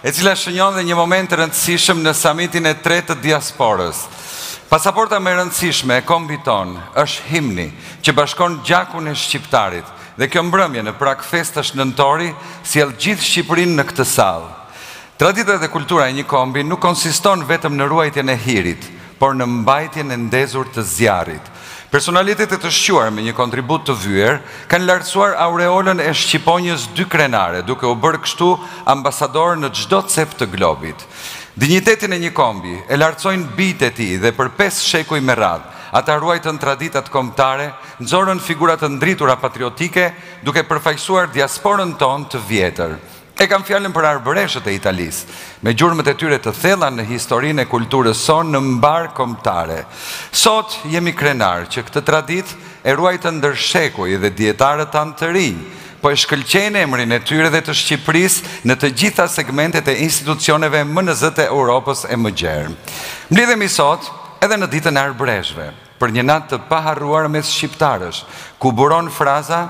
e cila shënjon dhe një moment të rëndësishëm në samitin e tretë të diasporës. Pasaporta më e rëndësishme e kombit tonë është himni, që bashkon gjakun e shqiptarit, dhe kjo mbrëmje në prag festash nëntori sjell gjithë Shqipërinë në këtë sallë. Tradita dhe kultura e një kombi nuk konsiston vetëm në ruajtjen e hirit, por në mbajtjen e ndezur të zjarrit. Personalitete të shquar me një kontribut të vyer kanë lartësuar aureolën e shqiponjës dykrenare, duke u bërë kështu ambasadorë në çdo cep të globit. Dinjitetin e një kombi, e lartësojnë bijtë e tij dhe për pesë shekuj me radhë, ata ruajtën traditat kombëtare, nxorën figura të ndritura patriotike, duke përfaqësuar diasporën tonë të vjetër. E kam fjalën për arbëreshët e Italisë, me gjurmët e tyre të thella në historinë e kulturës sonë mbarëkombëtare. Sot jemi krenarë që këtë traditë e ruajtën ndër shekuj dhe dijetarët tanë të rinj, po e shkëlqejnë emrin e tyre dhe të Shqipërisë në të gjitha segmentet e institucioneve më në zë të Europës e më gjerë. Mblidhemi sot edhe në Ditën e Arbëreshëve, për një natë të paharruar mes shqiptarësh, ku buron fraza,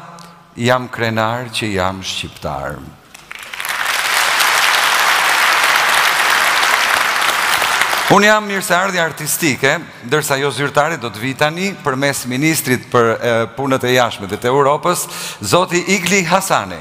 Jam krenar që jam shqiptar. Unë jam mirëseardhja artistike, ndërsa ajo zyrtarja do të vijë tani përmes ministrit për punët e jashtme dhe të Europës, zoti Igli Hasani.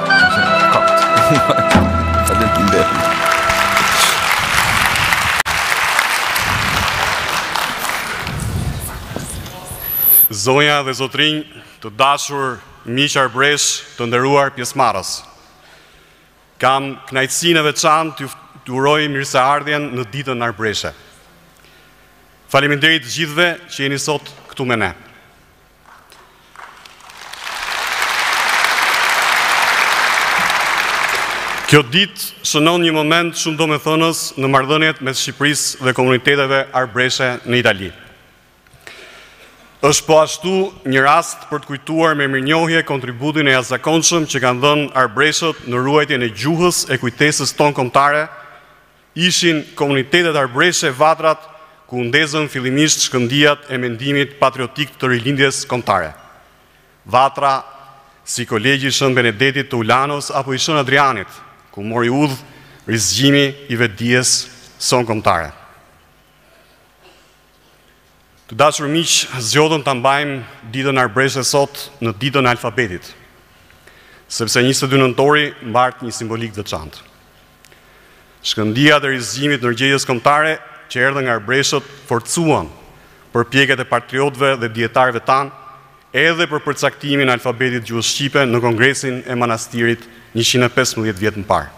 Zonja dhe zotërinj të dashur miq arbëreshë të nderuar pjesëmarrës. Kam kënaqësinë e veçantë t'ju uroj mirëseardhjen në ditën arbëreshe. Faleminderit gjithëve që jeni sot këtu me ne. Kjo ditë shënon një moment shumë domethënës në marrëdhëniet mes Shqipërisë dhe komuniteteve arbëreshe në Itali. Është po ashtu një rast për të kujtuar me mirënjohje kontributin e jashtëzakonshëm që kanë dhënë arbëreshët në ruajtjen e gjuhës e kujtesës tonë kombëtare, ishin komunitetet arbëreshe vatrat ku u ndezën fillimisht shkëndijat e mendimit patriotik të Rilindjes Kombëtare. Vatra si Kolegji i Shën Benedetit të Ulanos apo i Shën Adrianit, ku mori udhë rizgjimi i vetëdijes sonë kombëtare. Të dashur miq, zgjodhëm ta mbajmë ditën arbëreshe sot në ditën e alfabetit, sepse njëzet e dy nëntori mbart një simbolikë të veçantë. Shkëndija e rizgjimit ndërgjegjes kombëtare që erdhën nga arbëreshët forcuan përpjekjet e patriotëve dhe dijetarëve tanë edhe për përcaktimin e alfabetit gjuhës shqipe në Kongresin e Manastirit njëqind e pesëmbëdhjetë vjet më parë.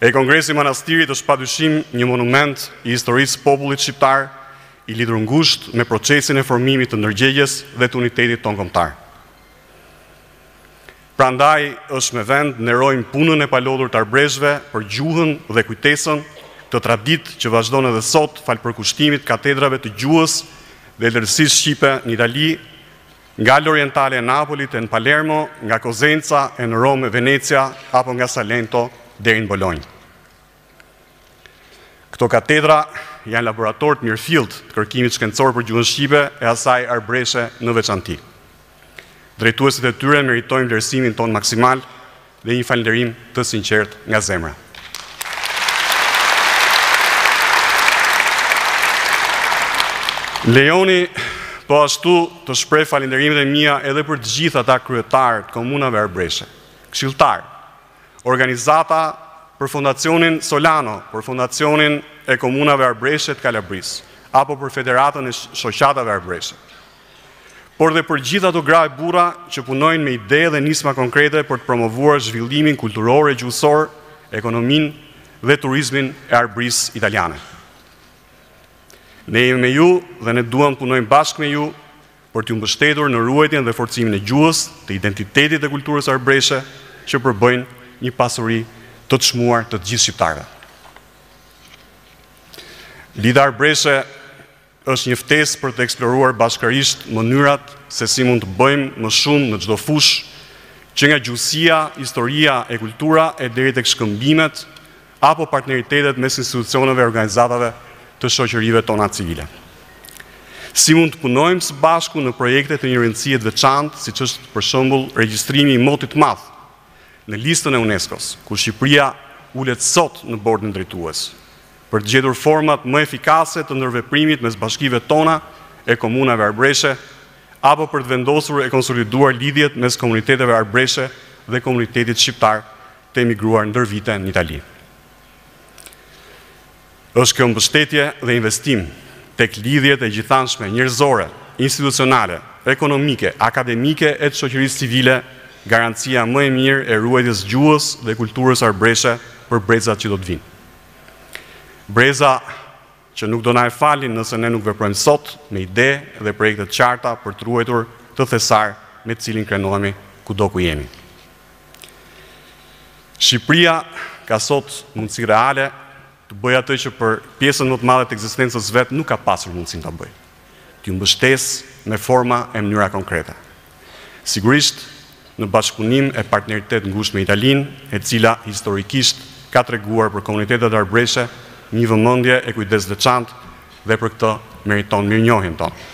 E Kongresi i Manastirit është pa dyshim një monument i historisë së popullit shqiptar, i lidhur ngushtë me procesin e formimit të ndërgjegjes dhe të unitetit tonë kombëtar. Prandaj është me vend nderojmë punën e palodhur të arbëreshëve për gjuhën dhe kujtesën, këtë traditë që vazhdon edhe sot falë përkushtimit të katedrave të gjuhës dhe letërsisë shqipe në Itali, nga l'Orientale e Napolit e në Palermo, nga Kozenca e në Romë e Venecia apo nga Salento deri në Bolonjë. Këto katedra janë laboratorë të mirëfilltë të kërkimit shkencor për gjuhën shqipe e asaj arbëreshe në veçanti. Drejtuesit e tyre meritojnë vlerësimin tonë maksimal Dhe një falënderim të sinqertë nga zemra. Lejoni po ashtu të shpreh falënderimet e mia edhe për të gjithë ata kryetarë të komunave arbëreshe, këshilltarë, organizata për Fondacionin Solano, për Fondacionin e Komunave Arbëreshe të Kalabrisë, apo për Federatën e Shoqatave Arbëreshe. por dhe për gjithë ato gra e burra që punojnë me ide dhe nisma konkrete për të promovuar zhvillimin kulturor e gjuhësor, ekonominë dhe turizmin e Arbërisë Italiane. Ne jemi me ju dhe ne duam të punojmë bashkë me ju për t'ju mbështetur në ruajtjen dhe forcimin e gjuhës, të identitetit dhe kulturës arbëreshe që përbëjnë një pasuri të çmuar të të gjithë shqiptarëve. Dita Arbëreshe Është një ftesë për të eksploruar bashkërisht mënyrat se si mund të bëjmë më shumë në çdo fushë, që nga gjuhësia, historia e kultura e deri tek shkëmbimet apo partneritetet mes institucioneve e organizatave të shoqërive tona civile. Si mund të punojmë së bashku në projekte të një rëndësie të veçantë, siç është për shembull regjistrimi i Motit të Madh në listën e UNESCO-s, ku Shqipëria ulet sot në bordin drejtues. për të gjetur format më efikase të ndërveprimit mes bashkive tona e komunave arbëreshe apo për të vendosur e konsoliduar lidhjet mes komuniteteve arbëreshe dhe komunitetit shqiptar të emigruar ndër vite në Itali. Është kjo mbështetje dhe investim tek lidhjet e gjithanshme njerëzore, institucionale, ekonomike, akademike e të shoqërisë civile garancia më e mirë e ruajtjes së gjuhës dhe kulturës arbëreshe për brezat që do të vijnë. Breza që nuk do na e falin nëse ne nuk veprojmë sot me ide dhe projekte të qarta për të ruajtur këtë thesar me të cilin krenohemi kudo ku jemi. Shqipëria ka sot mundësi reale të bëjë atë që për pjesën më të madhe të ekzistencës vet nuk ka pasur mundësinë ta bëjë. t'ju mbështesë me forma e mënyra konkrete. Sigurisht, në bashkëpunim e partneritet të ngushtë me Italinë, e cila historikisht ka treguar për komunitetet arbëreshe një vëmendje e kujdes të veçantë dhe për këtë meriton mirënjohjen tonë.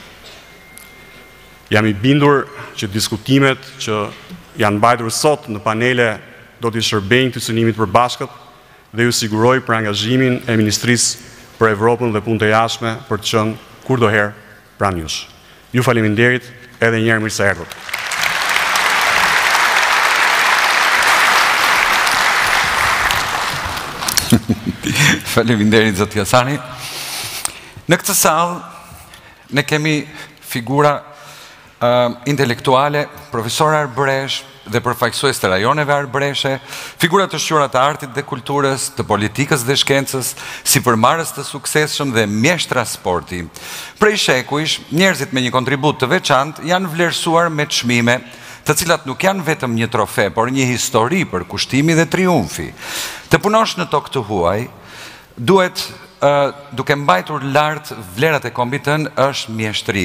Jam i bindur që diskutimet që janë mbajtur sot në panele do t'i shërbejnë këtij synimi të përbashkët dhe ju siguroj për angazhimin e Ministrisë për Evropën dhe Punët e Jashtme për të qenë kurdoherë pranë jush. Ju faleminderit edhe një herë mirëseerdhët. Faleminderit zoti Hasani. Në këtë sallë ne kemi figura intelektuale, profesorë arbëreshë dhe përfaqësues të rajoneve arbëreshe, figura të shquara të artit dhe kulturës, të politikës dhe shkencës, sipërmarrës të suksesshëm dhe mjeshtra sporti. Prej shekujsh, njerëzit me një kontribut të veçantë janë vlerësuar me çmime, të cilat nuk janë vetëm një trofe, por një histori përkushtimi dhe triumfi. Të punosh në tokë të huaj, Duhet, duke mbajtur lart vlerat e kombit tënd, është mjeshtëri.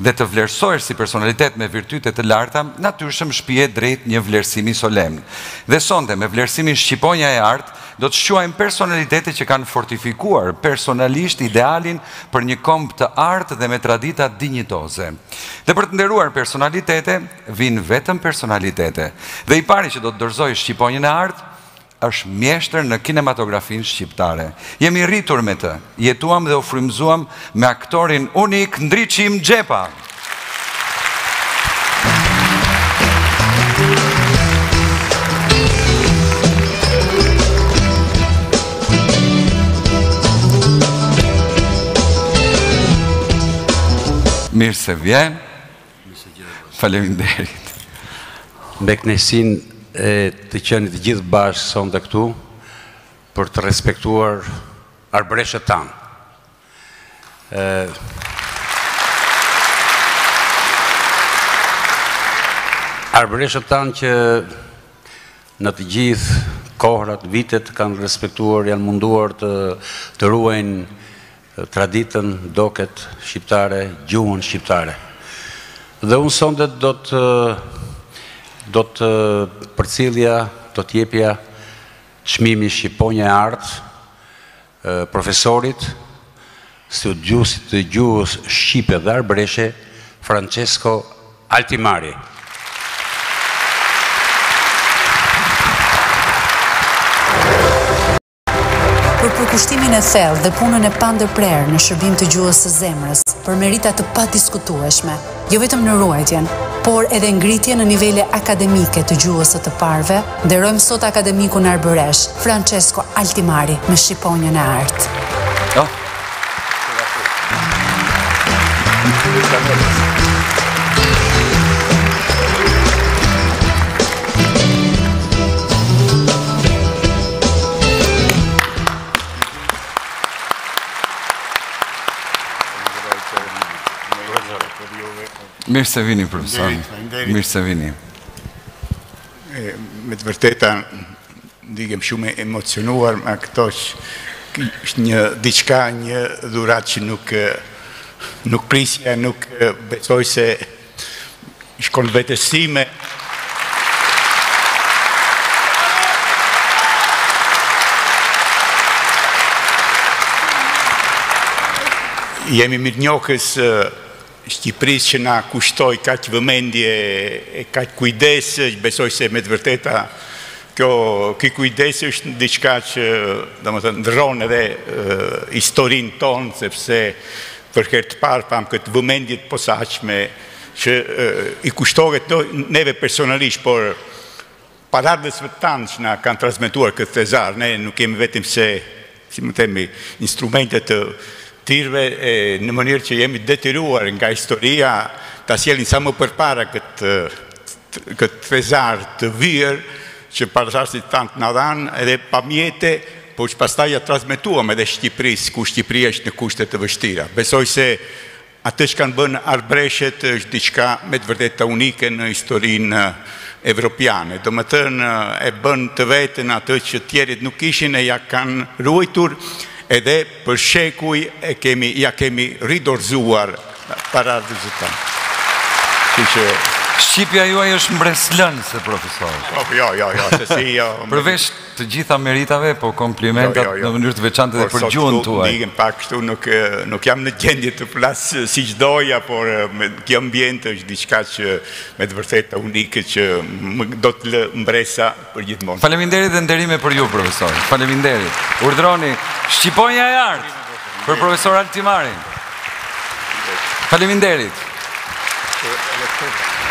Dhe të vlerësohesh si personalitet me virtyte të larta, natyrshëm shpie drejt një vlerësimi solemn. Dhe sonte, me vlerësimin Shqiponja e Artë, do të shquajmë personalitete që kanë fortifikuar personalisht idealin për një komb të artë dhe me tradita dinjitoze. Dhe për të nderuar personalitete, vijnë vetëm personalitete. Dhe i pari që do të dorëzojë Shqiponjën e Artë, Është mjeshtër në kinematografinë shqiptare. Jemi rritur me të, jetuam dhe u frymëzuam me aktorin unik Ndriçim Xhepa. Mirë se vjen. Faleminderit. Me kënaqësinë e të qenit të gjithë bashkë sonte këtu për të respektuar arbëreshët tanë. Arbëreshët tanë që në të gjithë kohërat, vitet kanë respektuar, janë munduar të ruajnë traditën doket shqiptare, gjuhën shqiptare. Dhe unë sonte do të do të përcillja, do të jepja çmimin Shqiponja e Artë profesorit studiusit të gjuhës shqipe dhe arbëreshe Francesco Altimari. për përkushtimin e thellë dhe punën e pandërprerë në shërbim të gjuhës së zemrës, për merita të padiskutueshme, jo vetëm në ruajtjen, por edhe ngritje në nivele akademike të gjuhës së të parëve, nderojmë sot akademikun arbëresh, Francesco Altimari, me Shqiponjën e Artë. Oh. Mirë se vini, profesor. Mirë se vini. Me të vërteta, Ndihem shumë e emocionuar me këto që është një diçka, një dhuratë që nuk nuk prisja, nuk besoj se shkon vetëm mua. Jemi mirënjohës Shqipërisë që na kushtoi kaq vëmendje e kaq kujdes, besoj se me të vërteta kjo ky kujdes është diçka që domethënë ndrron edhe historinë tonë sepse për herë të parë pamë këtë vëmendje të posaçme që i kushtohet neve personalisht, por Paraardhësve tanë që na kanë transmetuar këtë thesar, ne nuk jemi vetëm se, si mund të themi, instrumente të tyre, në mënyrë që jemi detyruar nga historia ta sjellim sa më përpara këtë këtë thesar të vyer që paraardhësit tanë na dhanë edhe pa mjete, por që pastaj ia transmetuam edhe Shqipërisë, ku Shqipëria është në kushte të vështira. Besoj se Atë që kanë bënë arbëreshët është diçka me të vërteta unike në historinë evropiane. Domethënë e bënë të vetën atë që të tjerët nuk kishin e ia kanë ruajtur edhe për shekuj e kemi ia kemi ridorëzuar paraardhësit tanë. Kështu që Shqipja juaj është mbresëlënëse profesor. Jo, jo, jo, se si jo. Përveç Të gjitha meritave, po komplimente në mënyrë të veçantë dhe për gjuhën tuaj. Por sot këtu pak kështu nuk nuk jam në gjendje të flas siç doja, por kjo ambient është diçka që me të vërteta unike që do të lërë mbresa përgjithmonë. Faleminderit dhe nderime për ju profesor. Faleminderit. Urdhroni Shqiponja e Artë për profesor Altimarin. Faleminderit.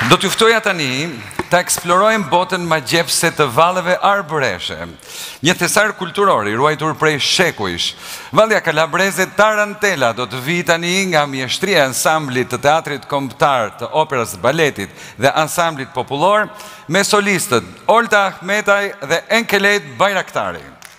Do t'ju ftoja tani Ta eksplorojmë botën magjepsëse të valleve arbëreshe. Një thesar kulturor i ruajtur prej shekujsh. Vallja kalabreze Tarantela do të vijë tani nga mjeshtria e ansamblit të Teatrit Kombëtar të Operas, Baletit dhe Ansamblit Popullor me solistët Olta Ahmetaj dhe Enkelejd Bajraktari.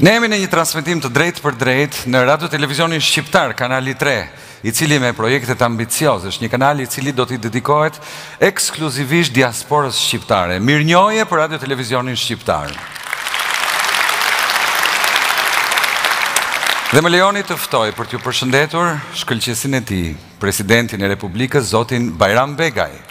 Ne jemi në një transmetim të drejtpërdrejtë në Radio Televizionin Shqiptar, kanali 3. i cili me projektet ambicioze është një kanal i cili do t'i dedikohet ekskluzivisht diasporës shqiptare. Mirënjohje për Radio Televizionin Shqiptar. Dhe më lejoni të ftoj për t'ju përshëndetur shkëlqesinë e tij, presidentin e Republikës, zotin Bajram Begaj.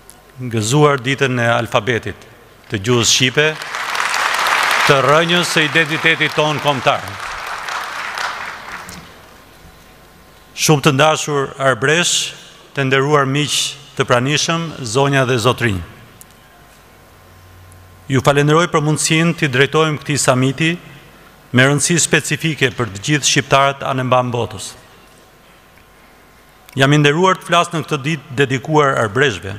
gëzuar ditën e alfabetit të gjuhës shqipe, të rrënjës së identitetit tonë kombëtar. Shumë të dashur arbëreshë, të nderuar miq të pranishëm, zonja dhe zotërinj. Ju falenderoj për mundësinë t'i drejtohem këtij samiti me rëndësi specifike për të gjithë shqiptarët anembanë botës. Jam i nderuar të flas në këtë ditë dedikuar arbëreshve.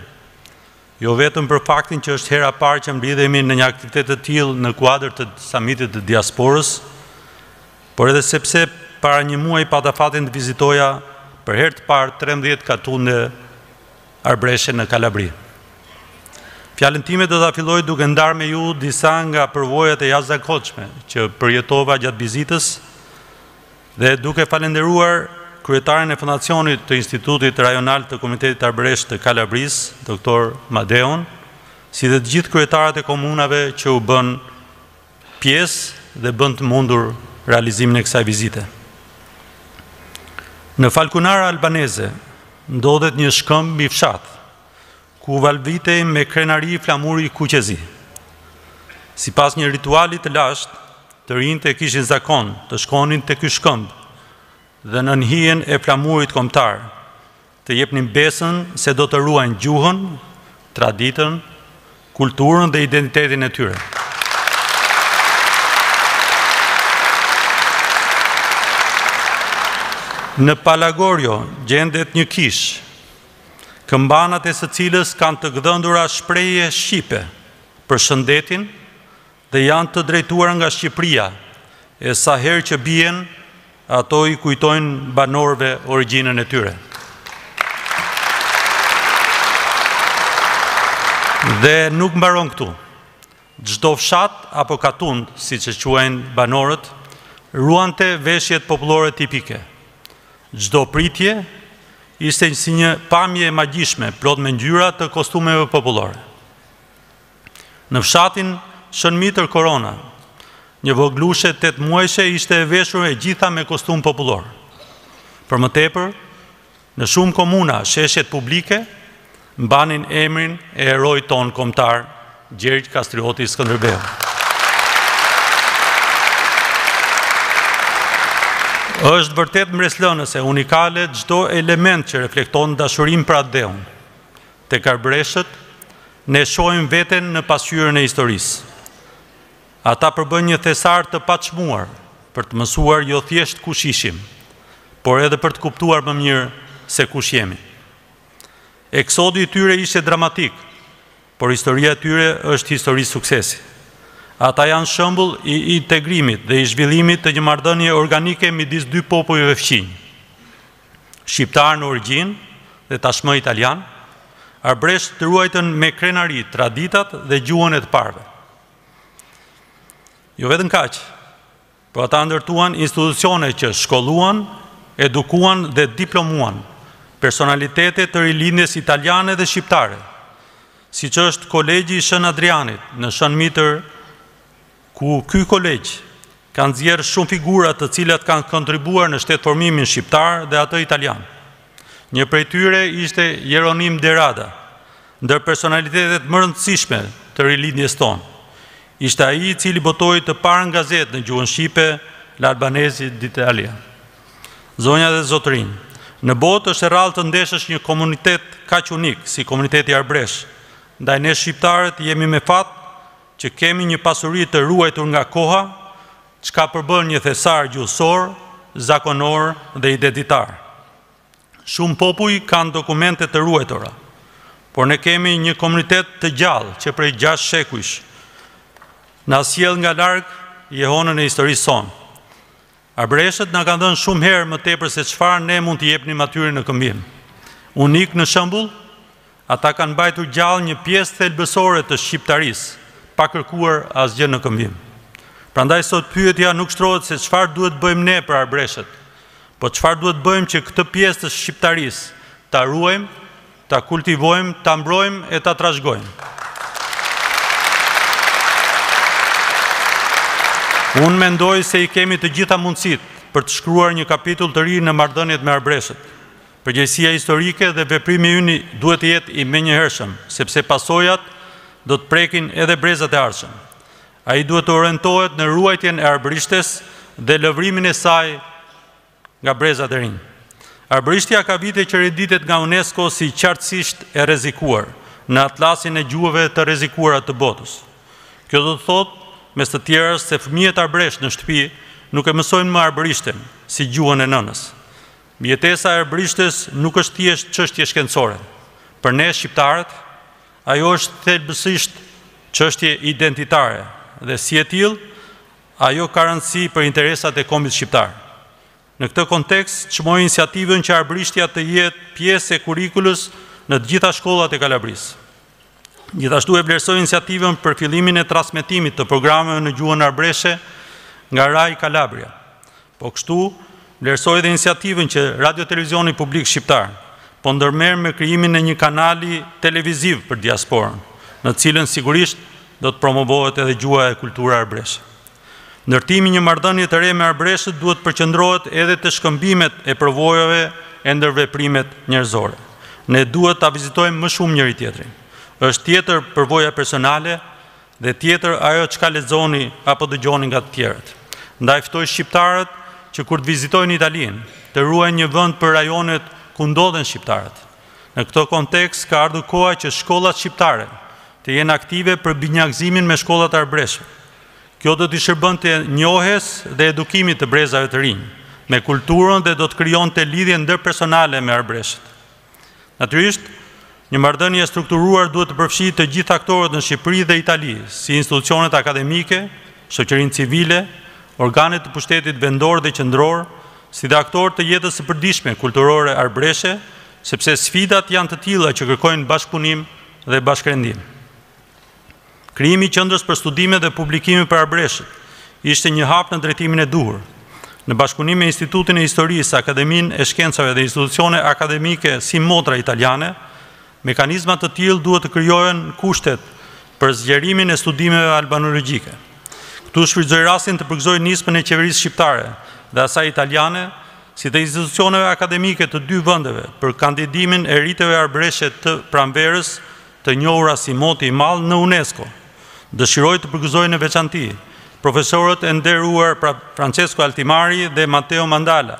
Jo vetëm për faktin që është hera parë që mblidhemi në një aktivitet të tillë në kuadër të samitit të diasporës, por edhe sepse para një muaj pata fatin të vizitoja për herë të parë 13 katunde arbëreshe në Kalabri. Fjalën time do ta filloj duke ndarë me ju disa nga përvojat e jashtëzakonshme që përjetova gjatë vizitës, Dhe duke falenderuar kryetarin e Fondacionit të Institutit Rajonal të Komitetit Arbëresh të Kalabrisë, doktor Madeon, si dhe të gjithë kryetarët e komunave që u bënë pjesë dhe bënë të mundur realizimin e kësaj vizite. Në Falkonara Albaneze ndodhet një shkëmb mbi fshat, ku valvitej me krenari flamuri kuqezi. Sipas një rituali të lashtë, të rinjtë e kishin zakon të shkonin te ky shkëmb dhe nën hijen e flamurit kombëtar të jepnin besën se do të ruajnë gjuhën, traditën, kulturën dhe identitetin e tyre. Në Palagorio gjendet një kishë këmbanat e së cilës kanë të gdhëndura shprehje shqipe për shëndetin dhe janë të drejtuar nga Shqipëria, e sa herë që bien, ato i kujtojnë banorëve origjinën e tyre. Dhe nuk mbaron këtu. Çdo fshat apo katund, siç e quajnë banorët, ruante veshjet popullore tipike. Çdo pritje ishte si një pamje e magjishme, plot me ngjyra të kostumeve popullore. Në fshatin Shën Mitër Korona, një vogëlushe tetë muajshe ishte e veshur e gjitha me kostum popullor. Për më tepër, Në shumë komuna, sheshet publike mbanin emrin e heroit tonë kombëtar, Gjergj Kastrioti Skënderbeu. Është vërtet mbreslënëse, unikale çdo element që reflekton dashurinë për atdheun. Tek arbëreshët, ne shohim veten në pasqyrën e historisë. Ata përbëjnë një thesar të paçmuar për të mësuar jo thjesht kush ishim, por edhe për të kuptuar më mirë se kush jemi. Eksodi i tyre ishte dramatik, por historia e tyre është histori suksesi. Ata janë shembull i integrimit dhe i zhvillimit të një marrëdhënie organike midis dy popujve fqinjë. Shqiptarë në origjinë dhe tashmë italianë, arbëreshët ruajtën me krenari traditat dhe gjuhën e të parëve. Jo vetëm kaq, por ata ndërtuan institucione që shkolluan, edukuan dhe diplomuan personalitete të rilindjes italiane dhe shqiptare, siç është Kolegji i Shën Adrianit në Shën Mitër, ku ky kolegj ka nxjerrë shumë figura të cilat kanë kontribuar në shtetformimin shqiptar dhe atë italian. Një prej tyre ishte Jeronim De Rada, ndër personalitetet më rëndësishme të rilindjes tonë. Ishte ai i cili botoi të parën gazetë në gjuhën shqipe, L'Albanese d'Italia. Zonja dhe zotërinj, në botë është e rrallë të ndeshësh një komunitet kaq unik si komuniteti arbëresh, ndaj ne shqiptarët jemi me fat që kemi një pasuri të ruajtur nga koha, çka përbën një thesar gjuhësor, zakonor dhe identitar. Shumë popuj kanë dokumente të ruajtura, por ne kemi një komunitet të gjallë që prej gjashtë shekujsh na sjell nga larg jehonën e historisë sonë. Arbëreshët na kanë dhënë shumë herë më tepër se çfarë ne mund t'i jepnim atyre në këmbim. Unikë në shembull, ata kanë mbajtur gjallë një pjesë thelbësore të shqiptarisë, pa kërkuar asgjë në këmbim. Prandaj sot pyetja nuk shtrohet se çfarë duhet të bëjmë ne për arbëreshët, po çfarë duhet të bëjmë që këtë pjesë të shqiptarisë ta ruajmë Ta kultivojmë, ta mbrojmë e ta trashëgojmë. Unë mendoj se i kemi të gjitha mundësitë për të shkruar një kapitull të ri në marrëdhëniet me arbëreshët. Përgjegjësia historike dhe veprimi ynë duhet të jetë i menjëhershëm, sepse pasojat do të prekin edhe brezat e ardhshëm. Ai duhet të orientohet në ruajtjen e arbërishtes dhe lëvrimin e saj nga brezat e rinj. Arbërishtja ka vite që renditet nga UNESCO si qartësisht e rrezikuar në Atlasin e Gjuhëve të Rrezikuara të Botës. Kjo do të thotë, mes të tjerash, se fëmijët arbëreshë në shtëpi nuk e mësojnë më arbërishten si gjuhën e nënës. Mbijetesa e arbërishtes nuk është thjesht çështje shkencore. Për ne shqiptarët, ajo është thelbësisht çështje identitare dhe si e tillë, Ajo ka rëndësi për interesat e kombit shqiptar. Në këtë kontekst, çmoj iniciativën që arbërishtja të jetë pjesë e kurrikulës në të gjitha shkollat e Kalabrisë. Gjithashtu e vlerësoj iniciativën për fillimin e transmetimit të programeve në gjuhën arbëreshe nga Rai Calabria. Po kështu, vlerësoj dhe iniciativën që Radio Televizioni Publik Shqiptar po ndërmerr me krijimin e një kanali televiziv për diasporën, në të cilën sigurisht do të promovohet edhe gjuha e kultura arbëreshe. Ndërtimi i një marrëdhënieje të re me arbëreshët duhet të përqendrohet edhe te shkëmbimet e përvojave e ndërveprimet njerëzore. Ne duhet ta vizitojmë më shumë njëri-tjetrin. Është tjetër përvoja personale dhe tjetër ajo çka lexoni apo dëgjoni nga të tjerët. Ndaj ftoj shqiptarët që kur të vizitojnë Italinë, të ruajnë një vend për rajonet ku ndodhen shqiptarët. Në këtë kontekst ka ardhur koha që shkollat shqiptare të jenë aktive për binjakëzimin me shkollat arbëreshe. Kjo do t'i shërbënte njohjes dhe edukimit të brezave të rinj me kulturën dhe do të krijonte lidhje ndërpersonale me arbëreshët. Natyrisht, një marrëdhënie e strukturuar duhet të përfshijë të gjithë aktorët në Shqipëri dhe Itali, si institucionet akademike, shoqërinë civile, organet të pushtetit vendor dhe qendror, si dhe aktorë të jetës së përditshme kulturore arbëreshe, sepse sfidat janë të tilla që kërkojnë bashkëpunim dhe bashkërendim. Krijimi i Qendrës për Studime dhe Publikime për Arbëreshët ishte një hap në drejtimin e duhur. Në bashkëpunim me Institutin e Historisë, Akademinë e Shkencave dhe institucione akademike simotra italiane, mekanizma të tillë duhet të krijojnë kushtet për zgjerimin e studimeve albanologjike. Këtu shfrytëzoj rastin të përgëzoj nismën e qeverisë shqiptare dhe asaj italiane, si dhe institucioneve akademike të dy vendeve për kandidimin e riteve arbëreshe të pranverës të njohura si Moti i Madh në UNESCO. Dëshiroj të përgëzoj në veçanti profesorët e nderuar Francesco Altimari dhe Matteo Mandala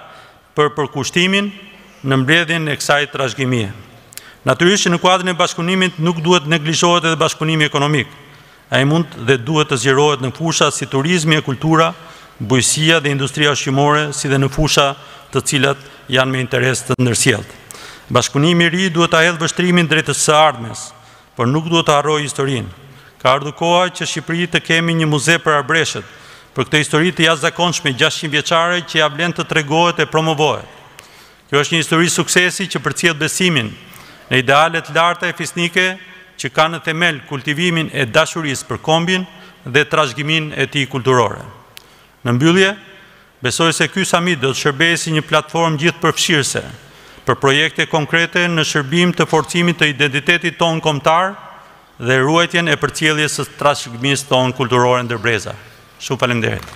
për përkushtimin në mbledhjen e kësaj trashëgimie. Natyrisht që në kuadrin e bashkëpunimit nuk duhet të neglizhohet edhe bashkëpunimi ekonomik. Ai mund dhe duhet të zgjerohet në fusha si turizmi e kultura, bujqësia dhe industria ushqimore si dhe në fusha të cilat janë me interes të ndërsjelltë. Bashkëpunimi i ri duhet ta hedhë vështrimin drejt të së ardhmes, por nuk duhet të harrojë historinë. Ka ardhur koha që Shqipëri të kemi një muze për arbëreshët, për këtë histori të jashtëzakonshme gjashtëqind vjeçare që ia vlen të tregohet e promovohet. Kjo është një histori suksesi që përcjell besimin në ideale të larta e fisnike që kanë në themel kultivimin e dashurisë për kombin dhe trashëgiminë e tij kulturore. Në mbyllje, besoj se ky samit do të shërbejë si një platformë gjithëpërfshirëse për projekte konkrete në shërbim të forcimit të identitetit tonë kombëtar dhe ruajtjen e përcjelljes së trashëgimisë tonë kulturore ndër breza. Shumë faleminderit.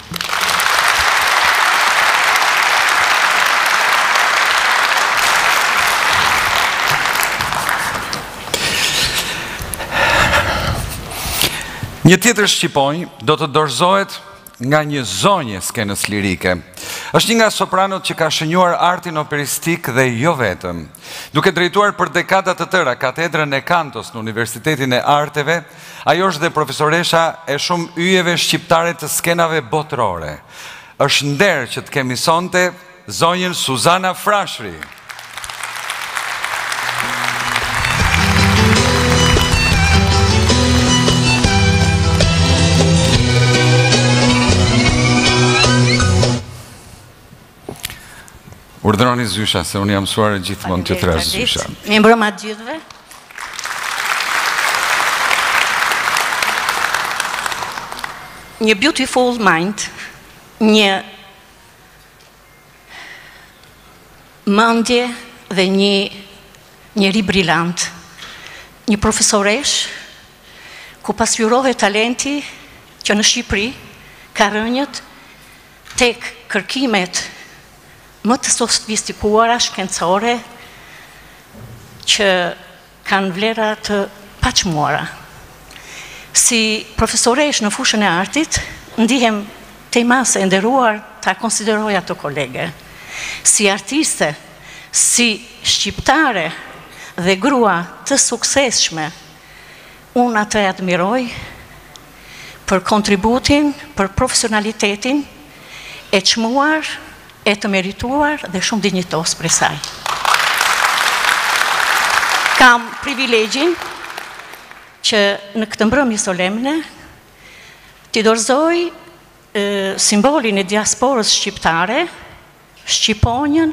Një tjetër shqiponjë do të dorëzohet nga një zonjë e skenës lirike. Është një nga sopranot që ka shënjuar artin operistik dhe jo vetëm. Duke drejtuar për dekada të tëra katedrën e kantos në Universitetin e Arteve, ajo është dhe profesoresha e shumë yjeve shqiptare të skenave botërore. Është nder që të kemi sonte Zonjën Suzana Frashëri. Urdhëroni zysha, se unë jam mësuar gjithmonë të të thërras zysha. Mirëmbrëma gjithëve. Një beautiful mind, një Mendje dhe një njeri brilant, një profesoreshë ku pasqyrohet talenti që në Shqipëri ka rrënjët tek kërkimet më të sofistikuara shkencore që kanë vlera të paçmuara. Si profesoreshë në fushën e artit, ndihem tejmasë e nderuar ta konsideroj atë kolege. Si artiste, si shqiptare dhe grua të suksesshme, unë atë e admiroj për kontributin, për profesionalitetin e çmuar e të merituar dhe shumë dinjitoz prej saj. Kam privilegjin që në këtë mbrëmje solemne t'i dorëzoj simbolin e diasporës shqiptare, shqiponjën,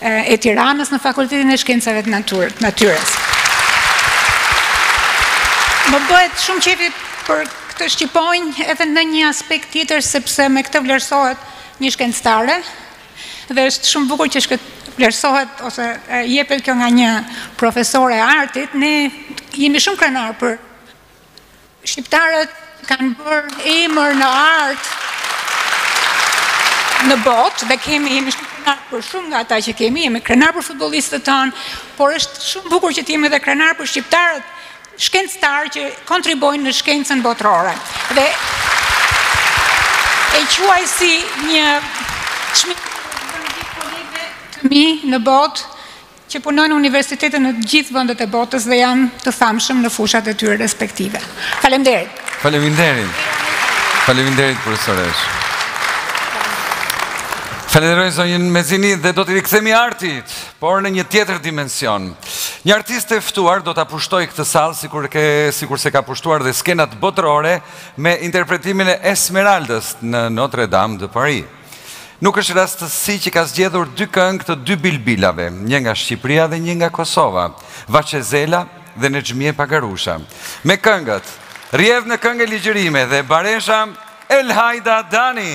e Tiranës në Fakultetin e Shkencave të Natyrës. Më bëhet shumë qefi për këtë shqiponjë edhe në një aspekt tjetër sepse me këtë vlerësohet një shkencëtare dhe është shumë bukur që shkët vlerësohet ose jepet kjo nga një profesore e artit, ne jemi shumë krenar për Shqiptarët kanë bërë emër në art në botë dhe kemi jemi shumë krenar për shumë nga ata që kemi, jemi krenar për futbollistët tanë, por është shumë bukur që të jemi edhe krenar për shqiptarët shkencëtarë që kontribojnë në shkencën botërore. Dhe e quaj si një çmim timin në botë që punojnë në universitete në të gjithë vendet e botës dhe janë të famshëm në fushat e tyre respektive. Faleminderit. Faleminderit. Faleminderit, profesoreshë. Falenderoj zonjën Mezini dhe do t'i rikthemi artit, por në një tjetër dimension. Një artiste e ftuar do ta pushtojë këtë sallë sikurse ka pushtuar dhe skenat botërore me interpretimin e Esmeraldës në Notre Dame de Paris. Nuk është rastësi që ka zgjedhur dy këngë të dy bilbilave, një nga Shqipëria dhe një nga Kosova, Vaçe Zela dhe Nexhmije Pagarusha. Me këngët, Rrjedh në këngë e ligjërime dhe Baresha, Elhaida Dani.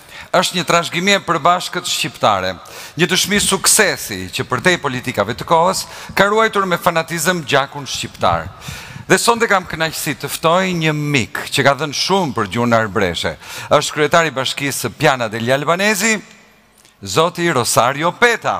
Është një trashëgimi e përbashkët shqiptare, një dëshmi suksesi që përtej politikave të kohës, ka ruajtur me fanatizëm gjakun shqiptar. Dhe sonte kam kënaqësi të ftoj një mik që ka dhënë shumë për gjuhën arbëreshe. Është kryetari i bashkisë Piana degli Albanesi, zoti Rosario Petta.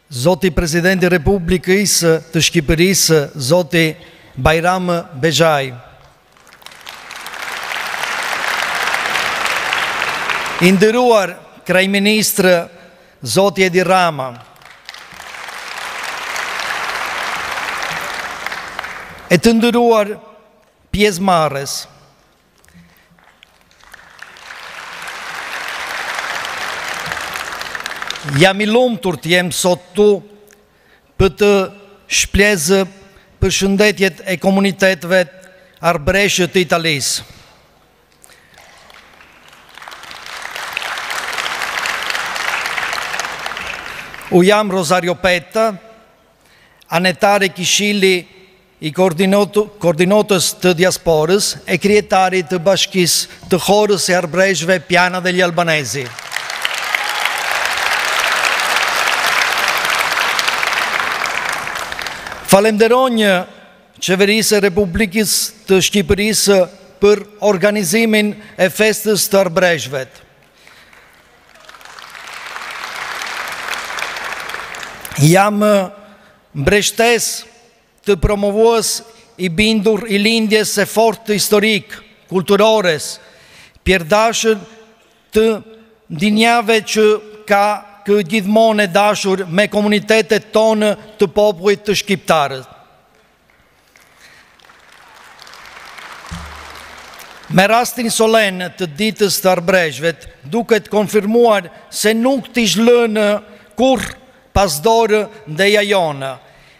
Zoti President i Republikëisë të Shqipërisë, zoti Bajram Begaj, i nderuar Kryeministër, zoti Edi Rama, e të nderuar pjesëmarrës, Jam i lumtur të jem sot këtu për të shprehur përshëndetjet e komunitetve arbëreshë të Italisë. U jam Rosario Petta, anëtar i Këshillit koordinues të diasporës e kryetari të bashkisë të Horës e Arbëreshëve Piana degli Albanesi. Falemderonjë Qeverisë e Republikës të Shqipërisë për organizimin e festës të Arbëreshëvet. Jam mbështetës të promovues i bindur i lidhjes së fortë historike kulturore pjerdashur të ndjenjave që ka kë gjithmon e dashur me komunitetet tonë të popullit të shqiptarët me rastin solemn të ditës të arbëreshvet duke konfirmuar se nuk kish lënë kurrë pas dore ndeja jonë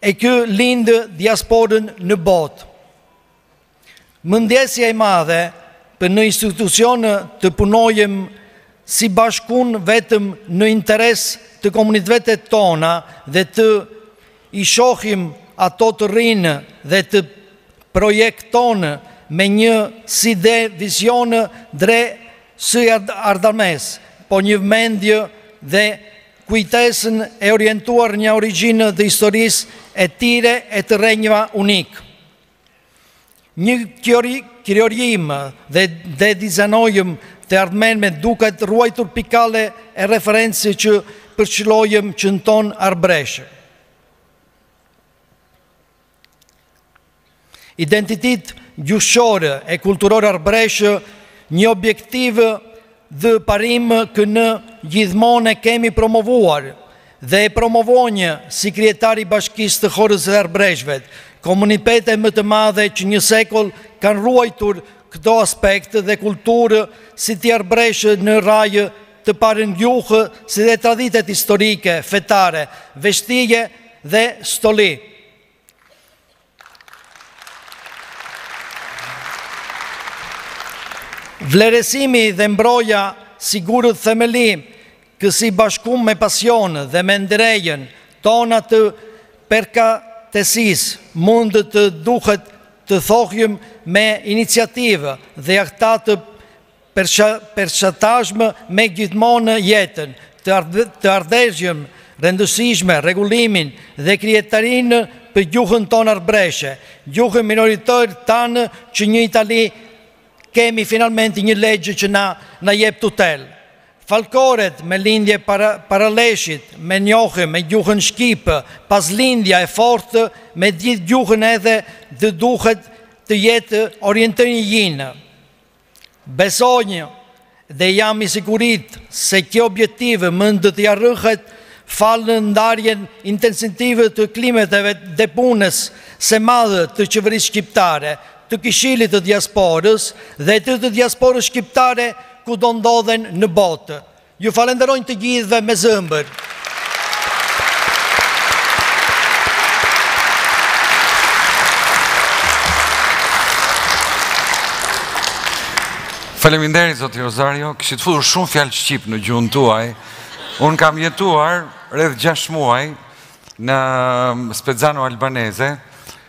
E kjo lidh diasporën në botë. Mundësia e madhe për ne institucione të punojem së bashku vetëm në interes të komunitetet tona dhe t'i shohim ato të rrinë dhe të projektojnë me një sy dhe vizion drejt së ardhmes, po një vëmendjë dhe kujtesën e orientuar nga origjinë dhe historisë e tire e të rrënjëve unike. Ne krijojmë dhe dhe dizajnojëm të ardhmen duke ruajtur pikat e referencës që përcjellëm qenien tonë arbreshe. Identiteti gjuhësor e kulturor arbresh një objektiv dhe parim që ne gjithmon e kemi promovuar dhe e promovonjë si kryetar i bashkis të horës e arbreshvet, komuniteti më i madh që në shekuj kanë ruajtur këto aspekte të kulturës arbreshe në rajë të parën gjuhë si dhe traditat historike, fetare, veshje dhe stoli. Vlerësimi dhe mbrojtja sigurët themeli kësi bashku me pasion dhe me ndjenjën tona të përkatësisë mund të duhet të thohjëm me iniciativë dhe jahta të Për së tashmë, me gjithmonë jetën, të ardheshjën, rëndësishme, rregullimin dhe krenarinë për gjuhën tonë arbëreshe, gjuhën minoritare tonë që në Itali kemi finalmente një ligj që na jep tutelë. Falcoret me lindje paraleshit me njohë me gjuhën shqipe, paslindja e fortë me gjithë gjuhën edhe të duhet të jetë orientëri ynë. Besonj dhe jam i sigurit se kjo objektiv mënd të arrihet falë ndarjes intensitive të klimeteve dhe punës së madhe të Qeverisë Shqiptare, të Këshillit të Diasporës dhe të të Diasporës Shqiptare kudo ndodhen në botë. Ju falënderoj të gjithëve me zëmbër. Faleminderit, Zoti Rosario, kishit futur shumë fjalë shqip në gjuhën tuaj. Unë kam jetuar rreth 6 muaj në Spezzano Albanese,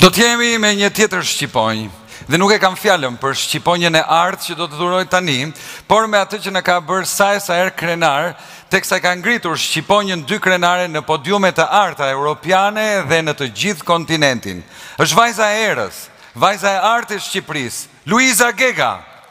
Do të jemi me një tjetër shqiponjë, dhe nuk e kam fjalën për shqiponjën e artë që do të dhuroj tani, por me atë që na ka bërë sa e sa herë krenarë, teksa e ka ngritur shqiponjën dykrenare në podiume të arta europiane dhe në të gjithë kontinentin. Është vajza e erës, vajza e artë e Shqipërisë, Luiza Gega!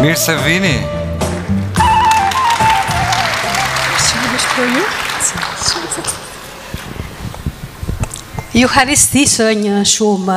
Mirë se vini! Ju haristisënj shumë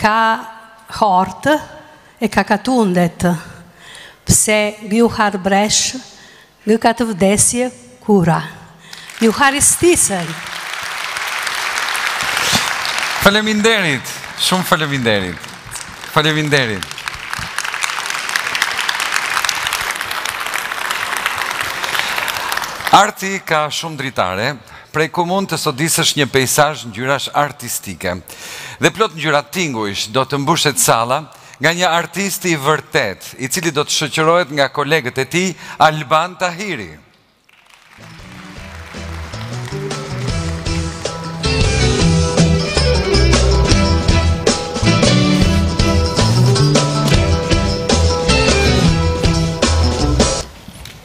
Ka hortë e ka katundet pse gjuha arbëreshe ngë ka të vdesë kurrë ju haristisënj Faleminderit, shumë faleminderit. Faleminderit. Arti ka shumë dritare, Prej ku mund të sodisësh një peisazh ngjyrash artistike. Dhe plot ngjyra tingujsh, do të mbushet salla nga një artist i vërtetë, i cili do të shoqërohet nga kolegët e tij, Alban Tahiri.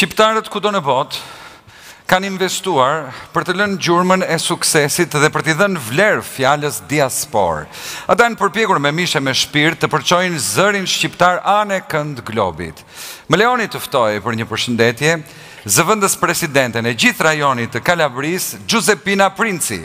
Shqiptarët kudo në botë kanë investuar për të lënë gjurmën e suksesit dhe për t'i dhënë vlerë fjalës diasporë. Ata janë përpjekur me mish e me shpirt të përçojnë zërin shqiptar anë e kënd globit. Më lejoni të ftoj për një përshëndetje, zëvendëspresidenten e gjithë rajonit të Kalabrisë, Xhuzepina Princi.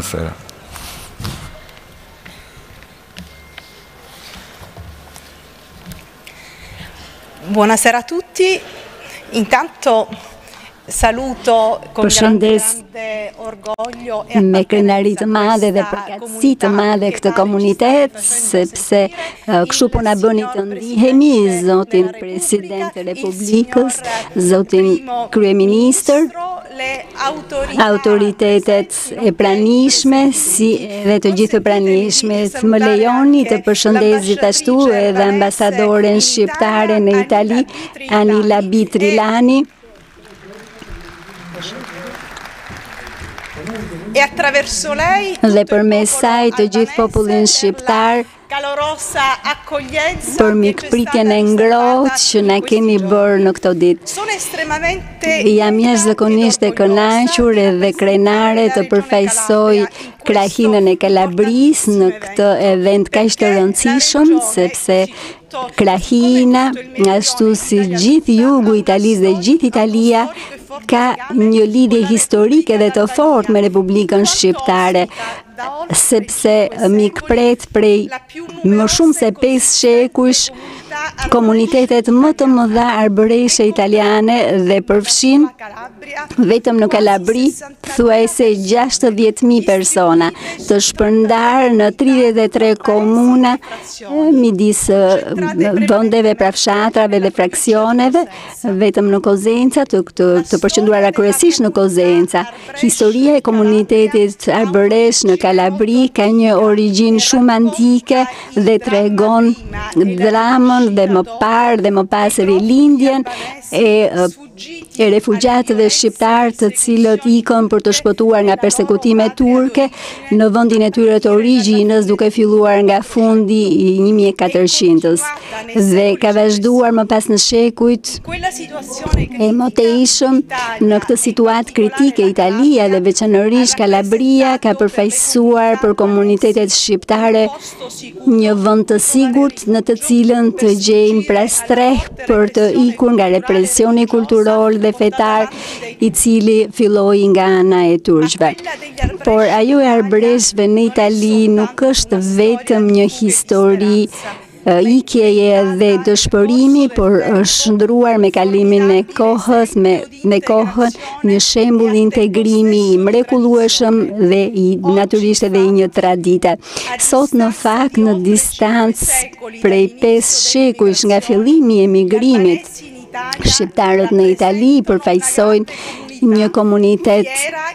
Asera. Buonasera a tutti. Intanto saluto con grande Me krenari të madhe dhe përkatësi të madhe këtë komunitet, sepse kështu po na bëni të ndihemi zotin president të Republikës, zotin kryeministër, autoritetet e pranishme si dhe të gjithë të pranishmit. Më lejoni të përshëndes gjithashtu edhe ambasadoren shqiptare në Itali, Anila Bitri Lani. Dhe përmes saj të gjithë popullin shqiptar për mikpritjen e ngrohtë që na keni bërë në këto ditë. Jam jashtëzakonisht e kënaqur edhe krenare të përfaqësoj krahinën e Kalabrisë në këtë event kaq të rëndësishëm, sepse Krahina, ashtu si gjithë jugu i Italisë dhe gjithë Italia, ka një lidhje historike dhe të fortë me Republikën Shqiptare, sepse mikpret prej më shumë se 5 shekujsh komunitetet më të mëdha arbëreshe italiane dhe përfshin Vetëm në Kalabri, thuajse 60.000 persona të shpërndarë në 33 komuna midis vendeve, pra fshatrave dhe fraksioneve, vetëm në Kozenca, të, të, të përqendruara kryesisht në Kozenca. Historia e komunitetit arbëresh në Kalabri ka një origin shumë antike dhe tregon dramën dhe më parë dhe më pas rilindjen e e refugjatëve shqiptarë të cilët ikën për të shpëtuar nga persekutime turke në vëndin e tyre të origjinës duke filluar nga fundi i 1400-ës dhe ka vazhduar më pas në shekujt e mëtejshëm në këtë situatë kritike Italia dhe veçanërisht Kalabria ka përfaqësuar për komunitetet shqiptare Një vënd të sigurt në të cilën të gjejnë pra strehë për të ikur nga represioni kulturor dhe fetar i cili filloi nga ana e turqve. Por ajo e arbëreshve në Itali nuk është vetëm një histori ikjeje dhe dëshpërimi, por është shndërruar me kalimin e kohës, me, me kohën, një shembull integrimi i mrekullueshëm dhe natyrisht edhe i një tradite. Sot në fakt në distancë prej 5 shekujsh nga fillimi i emigrimit, shqiptarët në Itali përfaqësojnë një komunitet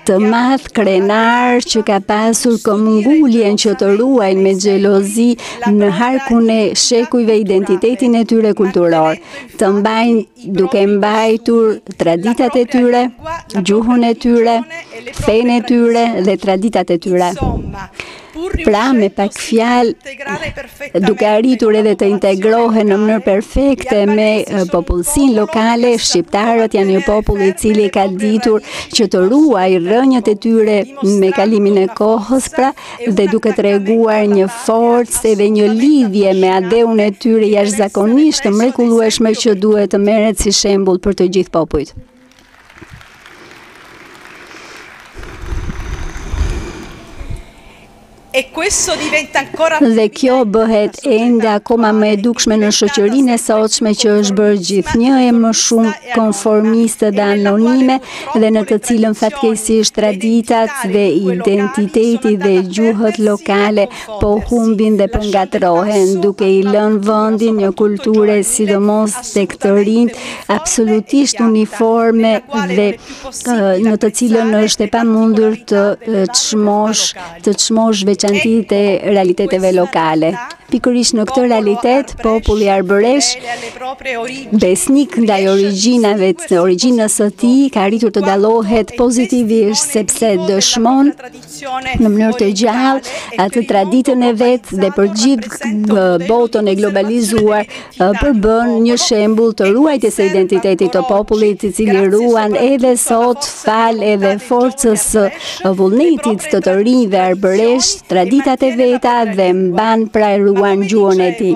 të madh krenar që ka pasur këmbguljen që të ruajnë me xhelozi në harkun e shekujve identitetin e tyre kulturor, të mbajnë duke mbajtur traditat e tyre, gjuhën e tyre, fenë e tyre dhe traditat e tyre. Pra me pak fjalë, duke arritur edhe të integrohen në mënyrë perfekte me popullsinë lokale, shqiptarët janë një popull i cili ka ditur që të ruajë rrënjët e tyre me kalimin e kohës, pra dhe duke treguar një forcë dhe një lidhje me atdheun e tyre jashtëzakonisht të mrekullueshme që duhet të merret si shembull për të gjithë popujt. E questo diventa ancora Dhe kjo bëhet ende akoma më e dukshme në shoqërinë e sotshme që është bërë gjithnjë e më shumë konformiste dhe anonime dhe në të cilën fatkeqësisht traditat dhe identiteti dhe gjuhët lokale po humbin dhe po ngatërrohen, duke i lënë vendin një kulture sidomos tek të rinjtë absolutisht uniforme dhe në të cilën është e pamundur të çmosh të çmosh veçantitë e realiteteve lokale. Pikërisht në këtë realitet, populli arbëresh, besnik ndaj origjinave të origjinës së tij, ka arritur të dallohet pozitivisht, sepse dëshmon në mënyrë të gjallë atë traditën e vet dhe për gjithë botën e globalizuar, përbën një shembull të ruajtjes së identitetit të popullit, i cili ruan edhe sot falë edhe forcës së vullnetit të të rinjve arbëresh, traditat e veta dhe mban pra ruan gjuhën e tij.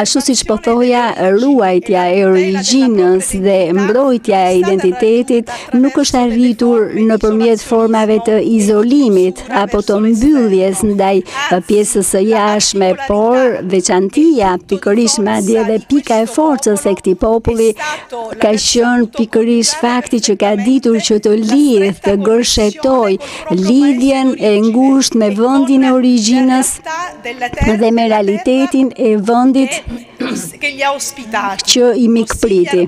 Ashtu siç po thoja, ruajtja e origjinës dhe mbrojtja e identitetit nuk është arritur nëpërmjet formave të izolimit, apo të mbylljes ndaj pjesës së jashme, por veçantia pikërisht madje dhe pika e forcës e këtij populli ka qenë pikërisht fakti që ka ditur që të lidhë, të gërshetojë lidhjen e ngushtë me vendin e origjinës dhe me realitetin e vendit që i mikpriti.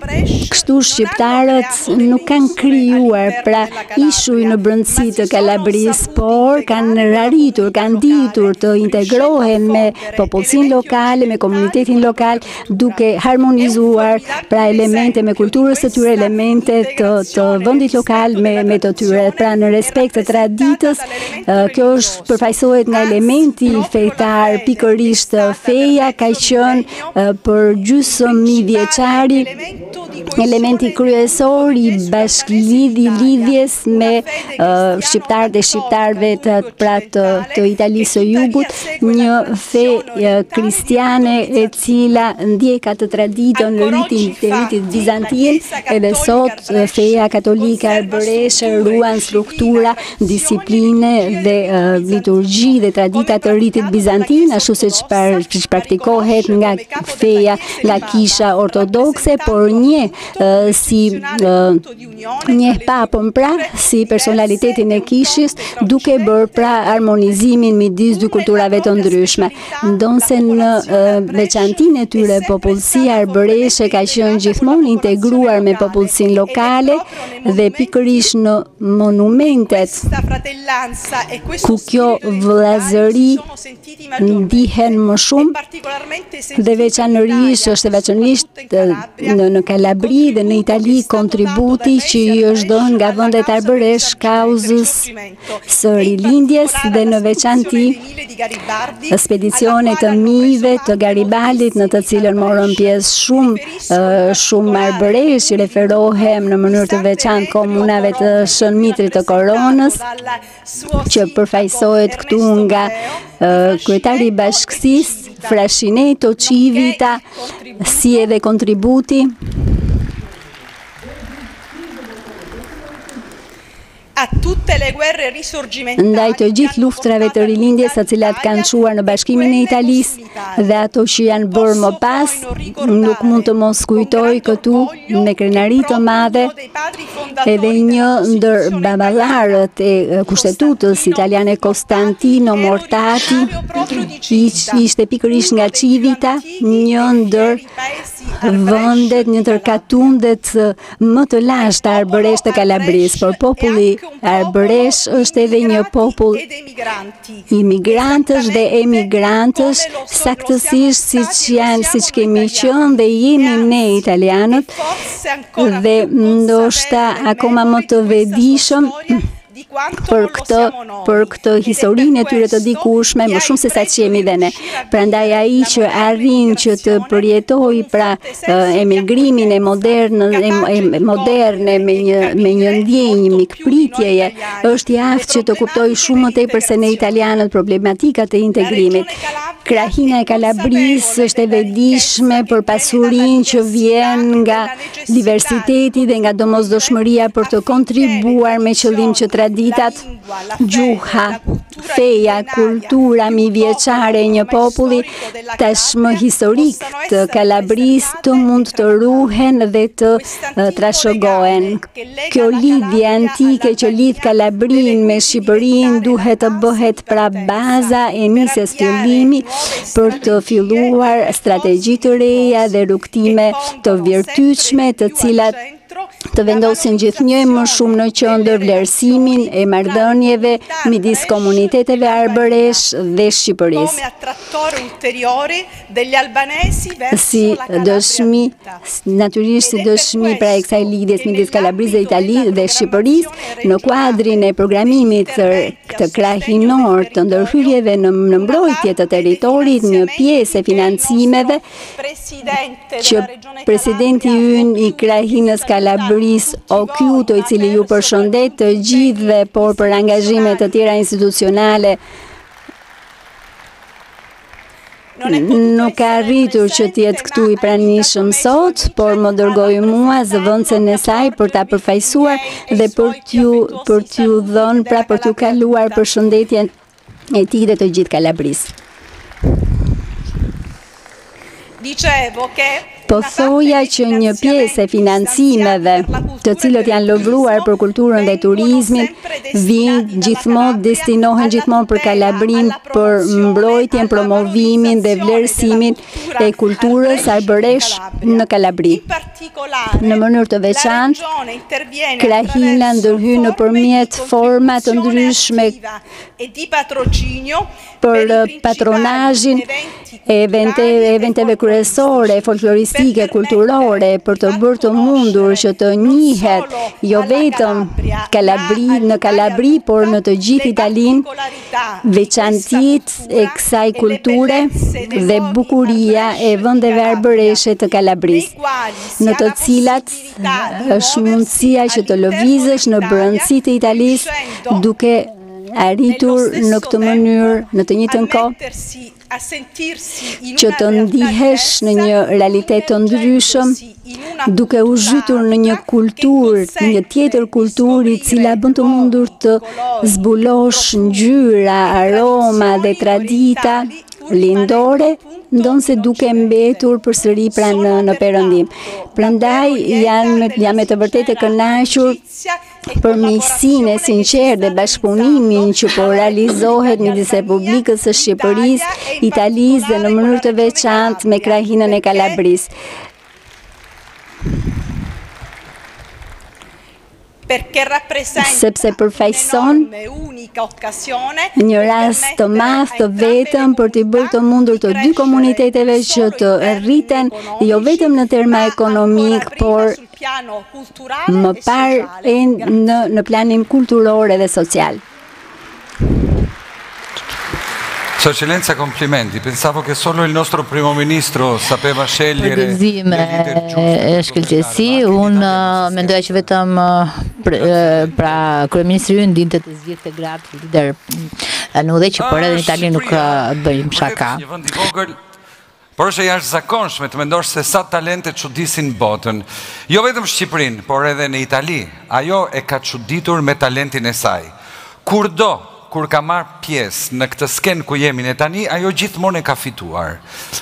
Kështu shqiptarët nuk kanë krijuar pra ishuj në brendësi të Kalabrisë, por kanë arritur, kanë ditur të integrohen me popullsinë lokale, me komunitetin lokal, duke harmonizuar pra elemente me kulturës së tyre, elemente të vendit lokal me të tyre, pra në respekt të traditës, Kjo është përfaqësohet nga elementi fetar, pikërisht feja ka qenë për gjysmë mijëvjeçari elementi kryesor i bashkëlidhi lidhjes me shqiptarët e shqiptarëve të pra të, të Italisë së Jugut, një fe kristiane e cila ndjek traditën në ritin të ritit bizantin, edhe sot feja katolike arbëreshe ruan struktura disiplinë dhe liturgji dhe tradita të ritit bizantin, ashtu siç praktikohet nga feja, nga kisha ortodokse, por njeh si njeh papën pra si personalitetin e kishës, duke bërë pra harmonizimin midis dy kulturave të ndryshme. Ndonëse në veçantinë e tyre popullsia arbëreshe ka qenë gjithmonë integruar me popullsinë lokale, dhe pikërisht në monumentet ku kjo vëllazëri ndihen më shumë dhe veçanërisht është veçanërisht në në Kalabri dhe në Itali kontributi që i është dhënë nga vendet arbëreshe kauzës së rilindjes dhe në veçanti spedicionit të mijëve të Garibaldit në të cilën morën pjesë shumë shumë arbëreshë i referohem në mënyrë të veçantë komunave të Shën Mitrit të Koronës që përfaqësohet këtu nga kryetari i bashkësisë Frashineto Civita si edhe kontributi ndaj të gjithë luftërave të rilindjes të cilat kanë çuar në bashkimin e Italisë dhe ato që janë bërë më pas, nuk mund të mos kujtoj këtu me krenari të madhe edhe një ndër baballarët e kushtetutës italiane Costantino Mortati, ishte pikërisht nga Civita, një ndër vendet, një ndër katundet më të lashta arbëreshe të Kalabrisë, por populli arbëresh është edhe një popull imigrantësh dhe emigrantësh, saktësisht siç janë, siç kemi qenë dhe jemi ne italianët, dhe ndoshta akoma më të vetëdijshëm, për këtë, për këtë historinë e tyre të dikurshme, më shumë se sa ç'jemi dhe ne. Prandaj ai që arrin që të përjetojë pra emigrimin e modern, e moderne me një, me një ndjenjë, mikpritjeje, është i aftë që të kuptojë shumë më tepër se ne italianët problematikat e integrimit. Krahina e Kalabrisë është e vetëdijshme për pasurinë që vjen nga diversiteti dhe nga domosdoshmëria për të kontribuar me qëllim që traditat, gjuha, feja, kultura mijëvjeçare e një populli tashmë historik të Kalabrisë të mund të ruhen dhe të trashëgohen. Kjo lidhje antike që lidh Kalabrinë me Shqipërinë duhet të bëhet pra baza e nisjes fillimi për të filluar strategji të reja dhe rrugëtime të virtytshme të cilat të vendosin gjithnjë më shumë në qendër vlerësimin e marrëdhënieve midis komuniteteve arbëreshe dhe Shqipërisë. Si dëshmi, natyrisht si dëshmi pra e kësaj lidhjeje midis Kalabrisë dhe Itali dhe Shqipërisë, në kuadrin e programimit të të krahinor të ndërhyrjeve në mbrojtje të territorit një pjesë e financimeve, Që presidenti ynë i krahinës së Kalabrisë, Occhiuto i cili ju përshëndet të gjithë dhe por për angazhime të tjera institucionale, nuk ka arritur që të jetë këtu i pranishëm sot, por më dërgoi mua zëvendësen e saj për ta përfaqësuar dhe për t'ju dhënë, pra për t'ju kaluar përshëndetjen e tij dhe të gjithë Kalabrisë. Po thoja që një pjesë e financimeve të cilët janë lëvruar për kulturën dhe turizmin, vijnë gjithmonë, destinohen gjithmonë për Kalabrinë, për mbrojtjen, promovimin dhe vlerësimin e kulturës arbëreshe në Kalabri. Në mënyrë të veçantë, krahina ndërhyn nëpërmjet forma të ndryshme për patronazhin e eventeve kryesore, folkloristike, kulturore, për të bërë të mundur që të njihet jo vetëm në Kalabri, por në të gjithë Italinë, Veçantitë e kësaj kulture dhe bukuria e vëndeve arbëreshe të Kalabrisë, në të cilat është mundësia që të lëvizësh në brëndësi të Italisë duke arritur në këtë mënyrë në të njëjtën kohë Që të ndihesh në një realitet të ndryshëm, duke u zhytur në një kulturë, një tjetër kulturë e cila bën të mundur të zbulosh ngjyra, aroma dhe tradita lindore, ndonëse duke mbetur përsëri pra në, në përëndim. Prandaj, janë, jam me të vërtetë e kënaqur për miqësinë e sinqertë dhe bashkëpunimin që po realizohet midis Republikës së Shqipërisë, Italisë dhe në mënyrë të veçantë me krahinën e Kalabrisë. Sepse përfaqëson një rast të madh të vetëm për t'i bërë të mundur të dy komuniteteve që të rriten jo vetëm në terma ekonomik, por Më parë në në planin kulturor dhe social. Sua Eccellenza complimenti, pensavo che solo il nostro primo ministro sapeva scegliere Përgëzime Shkëlqesi, unë mendoja që vetëm pra kryeministri ynë dinte të zgjidhte gratë lider në udhëheqje, por edhe në Itali nuk bëjmë shaka. Por është e jashtëzakonshme të mendosh se sa talente çudisin botën. Jo vetëm Shqipërinë, por edhe në Itali, ajo e ka çuditur me talentin e saj. Kurdo kur ka marrë pjesë në këtë skenë ku jemi ne tani, ajo gjithmonë e ka fituar.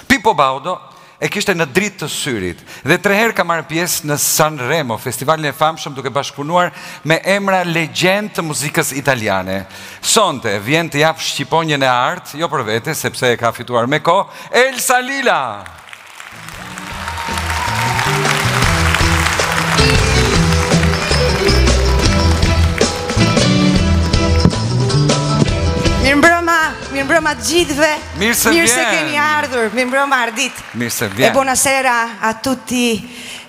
Pippo Baudo e kishte në dritë të syrit dhe tre herë ka marrë pjesë në Sanremo, festivalin e famshëm duke bashkëpunuar me emra legjendë të muzikës italiane. Sonte vjen të japë shqiponjën e artë, jo për vete, sepse e ka fituar me kohë, Elsa Lila! Mirëmbrëma, mirëmbrëma të gjithëve, mirë se, mirë se keni ardhur, mirëmbrëma Ardit, mirë se vjen. E buonasera a tutti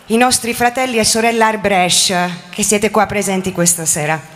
i nostri fratelli e sorelle arbëresh, che siete qua presenti questa sera.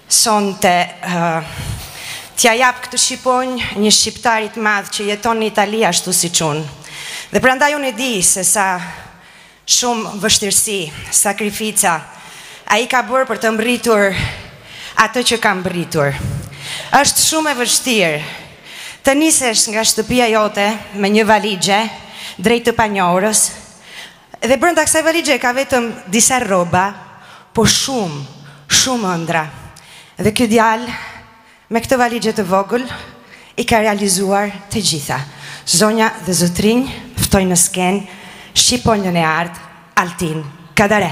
Sonte t'ia jap këtë shqiponjë një shqiptari të madh që jeton në Itali ashtu siç unë. Dhe prandaj unë e di se sa shumë vështirësi, sakrifica ai ka bërë për të mbërritur atë që ka mbërritur. Është shumë e vështirë të nisesh nga shtëpia jote me një valixhe drejt të panjohurës, Dhe brenda kësaj valixhe ka vetëm disa rroba, po shumë, shumë ëndrra. Dhe ky djalë me këtë valixhe të vogël i ka realizuar të gjitha. Zonja dhe zotërinj, ftoj në skenë shqiponjën e artë, Altin Kadare.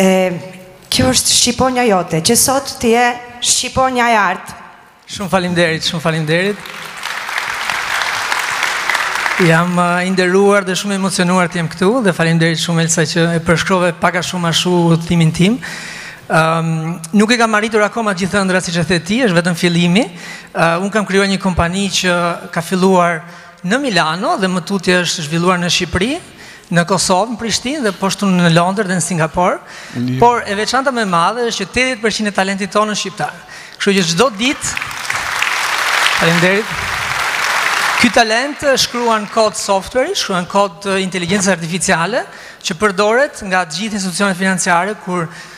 E kjo është shqiponja jote, që sot ti je shqiponja e artë. Shumë faleminderit, shumë faleminderit. Jam uh, i nderuar dhe shumë emocionuar të jem këtu dhe faleminderit shumë Elsa që e përshkrove pak a shumë ashtu udhëtimin tim. Um, nuk e kam arritur akoma gjithë ëndrrat siç e the ti, është vetëm fillimi. Uh, unë kam krijuar një kompani që ka filluar Në Milano dhe më tutje është zhvilluar në Shqipëri, në Kosovë, në Prishtinë dhe po ashtu në Londër dhe në Singapor. Por e veçanta më e madhe është që 80% e talentit tonë është shqiptar. Kështu që çdo ditë Faleminderit. Ky talent shkruan kod software, shkruan kod të inteligjencës artificiale që përdoret nga të gjitha institucionet financiare kur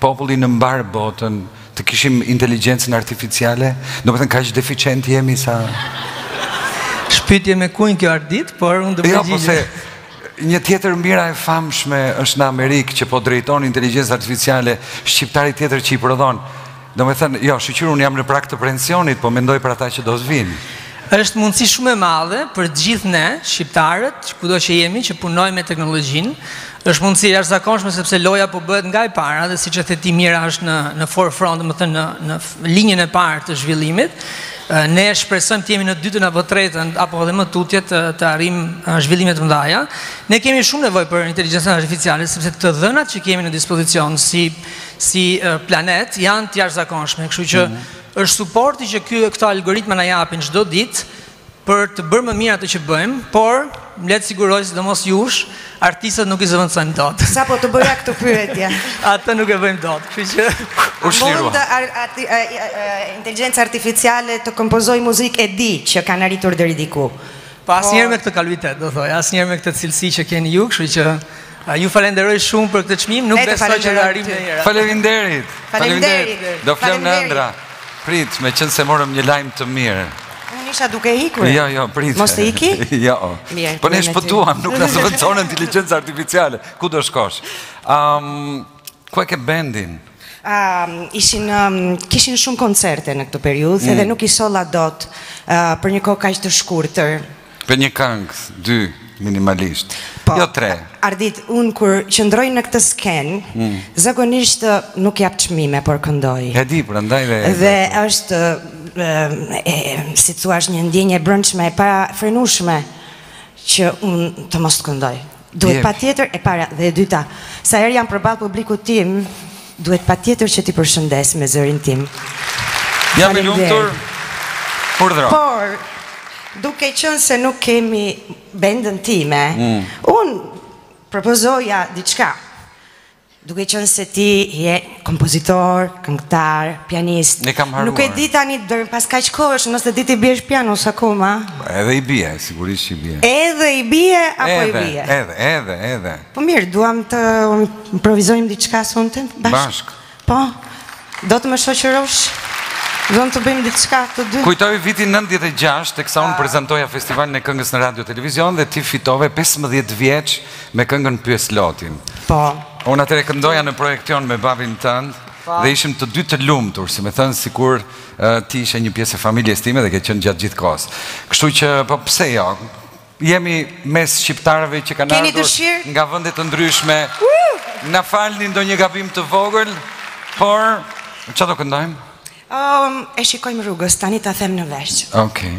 populli në mbarë botën të kishim inteligjencën artificiale, domethënë kaq deficient jemi sa... S'është pyetje me kunj kjo Ardit, por unë të përgjigje. Jo, po se një tjetër Mira e famshme është në Amerikë që po drejton inteligjencën artificiale, shqiptari tjetër që i prodhon. Domethënë, jo, shyqyr unë jam në prag të pensionit, po mendoj për ata që do të vinë. Është mundësi shumë e madhe për gjithë ne, shqiptarët, kudo që jemi, që punojmë me teknologjinë, Është mundësi e jashtëzakonshme sepse loja po bëhet nga e para dhe siç e the ti Mira është në në forefront, domethënë në në linjën e parë të zhvillimit. Ne shpresojmë të jemi në dytën apo tretën apo edhe më tutje të të arrijmë zhvillime të mëdha. Ne kemi shumë nevojë për inteligjencën artificiale sepse të dhënat që kemi në dispozicion si si planet janë të jashtëzakonshme, kështu që është suporti që ky këto algoritme na japin çdo ditë për të bërë më mirë atë që bëjmë, por më lër të siguroj sidomos jush, artistët nuk i zëvendësojmë dot. Sapo do të bëja këtë pyetje. Atë nuk e bëjmë dot, kështu që u çliruam. Mund inteligjenca artificiale të kompozojë muzikë e di që kanë arritur deri diku. Po asnjëherë me këtë kualitet, do thoja, asnjëherë me këtë cilësi që keni ju, kështu që Ju falenderoj shumë për këtë çmim, nuk besoj që do arrijmë ndonjë rast. Faleminderit. Faleminderit. Do fle në ëndra. Prit, meqenëse morëm një lajm të mirë. Unë isha duke ikur. Jo, jo, prit. Mos të iki? Jo. Po ne shpëtuam, nuk na zëvendëson inteligjenca artificiale. Ku do shkosh? Ëm, ku e ke bendin? ishin kishin shumë koncerte në këtë periudhë dhe nuk i solla dot për një kohë kaq të shkurtër. Për një këngë, dy, minimalisht. Po, jo tre. Ardit, unë kur qëndroj në këtë skenë, mm. zakonisht nuk jap çmime, por këndoj. E di, prandaj dhe. Dhe është e, si të thuash, është një ndjenjë e brendshme e pafrenueshme që unë të mos këndoj. Duhet patjetër e para dhe e dyta, sa herë jam përballë publikut tim, duhet patjetër që t'i përshëndes me zërin tim. Jam i lumtur. Urdhëro. Por, duke qenë se nuk kemi bendin tim, unë propozoja diçka. Duke qenë se ti je kompozitor, këngëtar, pianist, nuk e di tani deri pas kaq kohësh nëse di t'i biesh pianos akoma? Edhe i bie, sigurisht që i bie. Edhe i bie apo i bie? Edhe, edhe, edhe, edhe. Po mirë, duam të improvizojmë diçka sonte bashkë. Bashkë. Po. Do të më shoqërosh? Duam të bëjmë diçka të dy. Kujtoj vitin 96, teksa unë prezantoja Festivalin e Këngës në Radio Televizion dhe ti fitove 15 vjeç Me këngën Pyes lotin. Po. Unë atëherë këndoja në projeksion me babin tënd po. dhe ishim të dy të lumtur, si me thënë sikur ti ishe një pjesë e familjes time dhe ke qenë gjatë gjithë kohës. Kështu që po pse jo? Jemi mes shqiptarëve që kanë ardhur nga vende të ndryshme. Na falni ndonjë gabim të vogël, por çfarë do këndojmë? E shikojmë rrugës, tani ta them në vesh. Okej.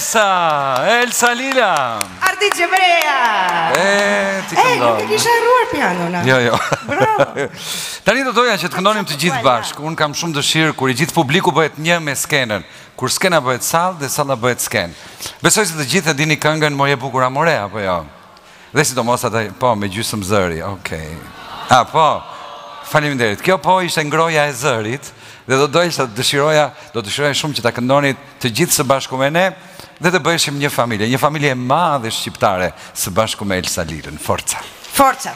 Elsa, Elsa Lila. Ardit Gjebrea. E, ti këndon. E, nuk e kisha harruar pianon. Jo, jo. Bravo. Tani do doja që të këndonim të gjithë bashkë. Unë kam shumë dëshirë kur i gjithë publiku bëhet një me skenën. Kur skena bëhet sallë dhe salla bëhet skenë. Besoj se të gjithë e dini këngën Moj e bukura More, apo jo? Dhe sidomos atë, po, me gjysëm zëri, okej. A, po, faleminderit. Kjo po ishte ngrohja e zërit, dhe do doja, do dëshiroja, do dëshiroja shumë që ta këndonit të gjithë së bashku me ne, dhe të bëheshim një familje, një familje e madhe shqiptare, së bashku me Elsa Lilën. Forca! Forca!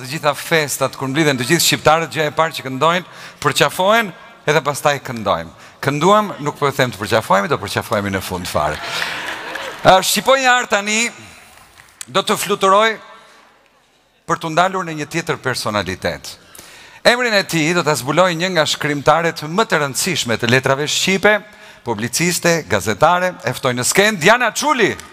Të gjitha festat kur mblidhen të gjithë shqiptarët gjëja e parë që këndojnë, përqafohen edhe pastaj këndojmë. Kënduam, nuk po ju them të përqafohemi, do përqafohemi në fund fare. Shqiponja Art tani do të fluturojë për t'u ndalur në një tjetër personalitet. Emrin e tij do ta zbulojë një nga shkrimtaret më të rëndësishme të letrave shqipe, publiciste, gazetare, e ftoj në skenë Diana Çuli.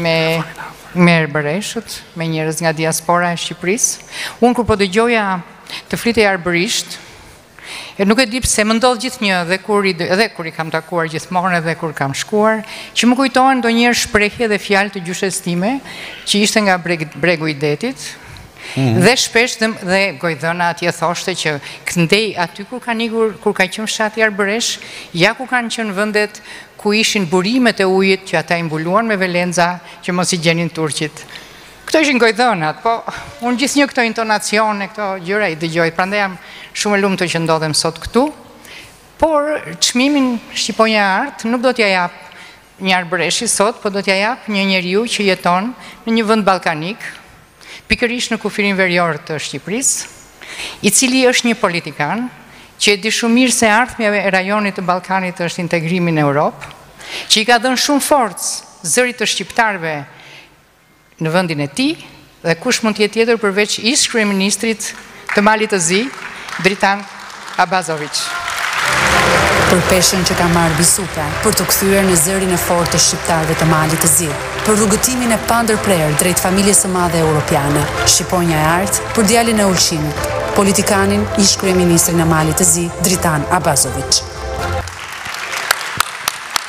me me erbëreshët, me njerëz nga diaspora e Shqipërisë. Unë kur po dëgjoja të flitej arbërisht, E nuk e di pse më ndodh gjithnjë dhe kur i edhe kur i kam takuar gjithmonë edhe kur kam shkuar, që më kujtohen ndonjëherë shprehje dhe fjalë të gjyshes time, që ishte nga bregu i detit, Dhe shpesh dhe gojdhëna atje thoshte që këndej aty kur kanë ikur, kur ka qënë fshati Arbëresh, ja ku kanë qënë vëndet ku ishin burimet e ujit që ata i mbuluan me velenza që mos i gjenin turqit. Këto ishin gojdhënat, po unë gjithnjë këto intonacione, këto gjëra i dëgjoj, prandaj jam shumë e lumtur që ndodhem sot këtu, por çmimin Shqiponja e Artë nuk do t'ja jap një arbëreshi sot, po do t'ja jap një njeriu që jeton në një vënd ballkanik, pikërisht në kufirin verior të Shqipërisë, i cili është një politikan që e di shumë mirë se e ardhmja e rajonit të Ballkanit është integrimi në Europë, që i ka dhënë shumë forcë zërit të shqiptarëve në vendin e tij dhe kush mund të jetë tjetër përveç ish-kryeministrit të Malit të Zi, Dritan Abazoviç. Për peshën që ka marrë mbi supe, për t'u kthyer në zërin e fortë të shqiptarëve të Malit të Zi, për rrugëtimin e pandërprerë drejt familjes së madhe europiane, Shqiponja e artë, për djalin e Ulqinit, politikanin, ish-kryeministrin e Malit të Zi, Dritan Abazoviç.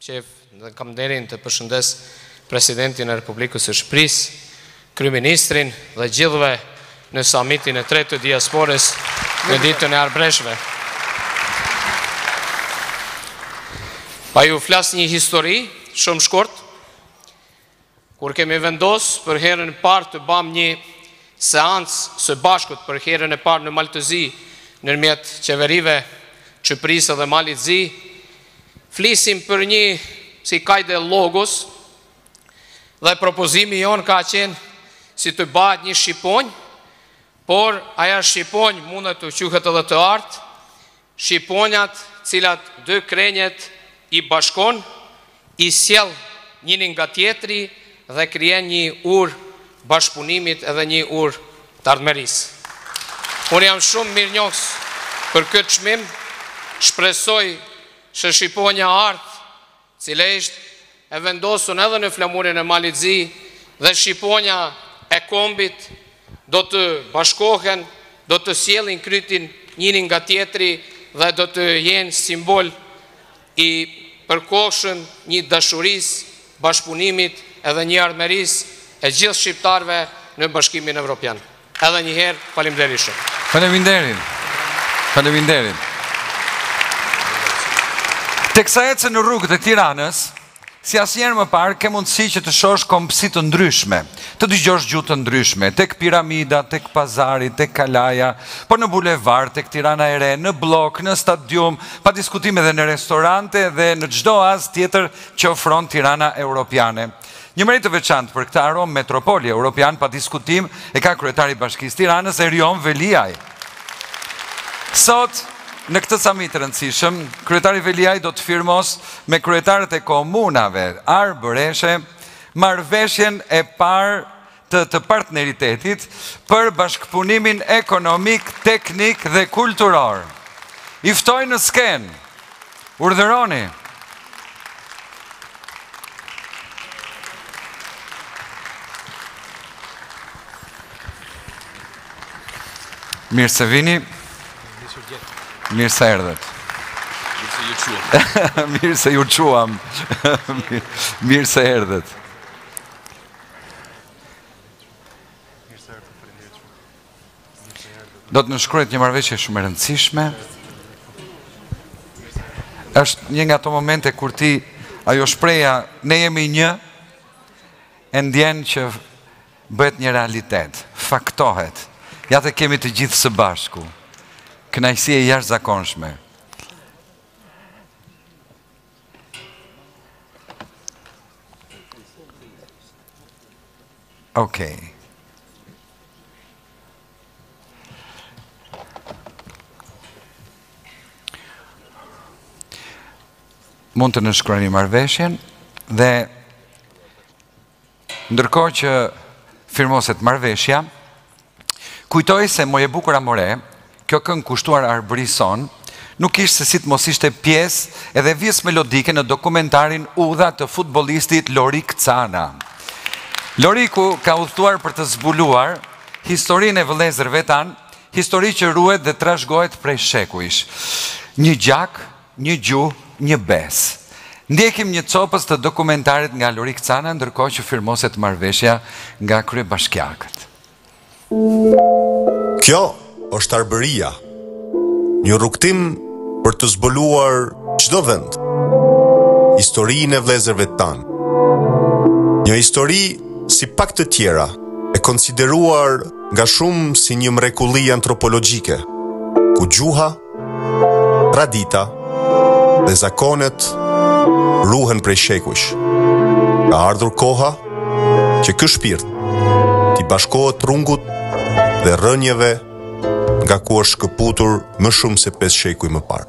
Qef dhe kam nderin të përshëndes Presidentin e Republikës së Shqipërisë, Kryeministrin dhe gjithëve në Samitin e tretë të Diasporës në ditën e arbreshëve. Pa ju flas një histori, shumë shkurt, Kur kemi vendos për herën e parë të bamë një seancë së bashkut për herën e parë në Mal të Zi nërmjet qeverive Shqipnisë dhe Malit Zi, flisim për një si ka ide logos dhe propozimi jonë ka qenë si të bahet një shqiponjë, por aja shqiponjë mundet të quhet edhe të artë, Shqiponja e cila dy krenët i bashkon i sjell njinin nga tjetri dhe krijon nji urë bashkëpunimit edhe nji urë t'ardhmerisë. Unë jam shumë mirënjohës për këtë çmim, shpresoj që Shqiponja e Artë cila asht e vendosun edhe në flamurin e Malit Zi dhe shqiponja e kombit do të bashkohen, do të sjellin kryet njëri nga tjetri dhe do të jenë simbol i përkohshëm një dashurisë, bashkëpunimit edhe një ardhmerisë e gjithë shqiptarëve në Bashkimin Evropian. Edhe një herë faleminderit shumë. Faleminderit. Faleminderit. Teksa ecën në rrugët e Tiranës, si asnjëherë më parë ke mundësi që të shohësh kombësi të ndryshme, të dëgjosh gjuhë të ndryshme, tek Piramida, tek Pazari, tek Kalaja, po në bulevard, tek Tirana e Re, në bllok, në stadium, pa diskutim edhe në restorante dhe në çdo as tjetër që ofron Tirana Europiane. Një meritë të veçantë për këtë aromë metropoli europian pa diskutim e ka kryetari i Bashkisë të Tiranës, Erion Veliaj. Sot, në këtë samit të rëndësishëm, kryetari Veliaj do të firmosë me kryetarët e komunave arbëreshe marrëveshjen e parë të partneritetit për bashkëpunimin ekonomik, teknik dhe kulturor. I ftoj në skenë. Urdhëroni. Mirë se vini. Mirë se erdhët. Mirë se ju gjetëm. Mirë se erdhët. Do të nënshkruhet një marrëveshje shumë e rëndësishme. është një nga ato momente kur ti ajo shprehja ne jemi një e ndien që bëhet një realitet, faktohet. Ja t'i kemi të gjithë së bashku. Kënaqësi e jashtëzakonshme. Okej. Mund të nënshkruani marrëveshjen dhe Ndërkohë që firmoset marrëveshja, kujtoj se Moj e Bukura More, kjo këngë kushtuar Arbërisë sonë, nuk kishte se si të mos ishte pjesë e vijës melodike në dokumentarin Udha të futbollistit Lorik Cana. Loriku ka udhëtuar për të zbuluar historinë e vëllezërve tanë, histori që ruhet dhe trashëgohet prej shekujsh. Një gjak Një gjuhë, një besë. Ndjekim një copëz të dokumentarit nga Lorik Cana ndërkohë që firmoset marrëveshja nga kryebashkiakët. Kjo është Arbëria, një rrugëtim për të zbuluar çdo vend, historinë e vëllezërve tanë. Një histori si pak të tjera, e konsideruar nga shumë si një mrekulli antropologjike, ku gjuha Tradita dhe zakonet ruhen prej shekujsh. Ka ardhur koha që ky shpirt t'i bashkohet trungut dhe rrënjëve nga ku është shkëputur më shumë se 5 shekuj më parë.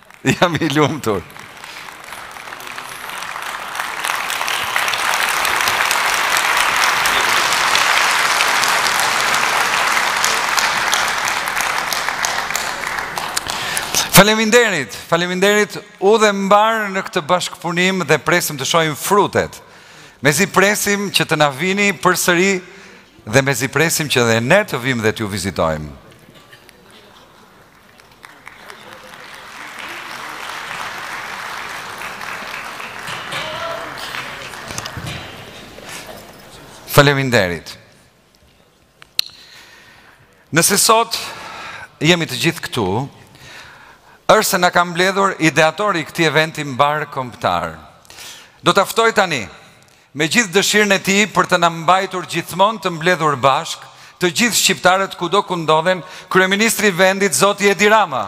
Jam i lumtur. Faleminderit, faleminderit udhë e mbarë në këtë bashkëpunim dhe presim të shohim frutet. Mezi presim që të na vini përsëri dhe mezi presim që dhe ne të vijmë dhe t'ju vizitojmë. Faleminderit. Nëse sot jemi të gjithë këtu, është se na ka mbledhur ideatori i këtij eventi mbarëkombëtar. Do ta ftoj tani, Me gjithë dëshirën e tij për të na mbajtur gjithmonë të mbledhur bashkë, të gjithë shqiptarët kudo ku ndodhen, kryeministri i vendit, zoti Edi Rama.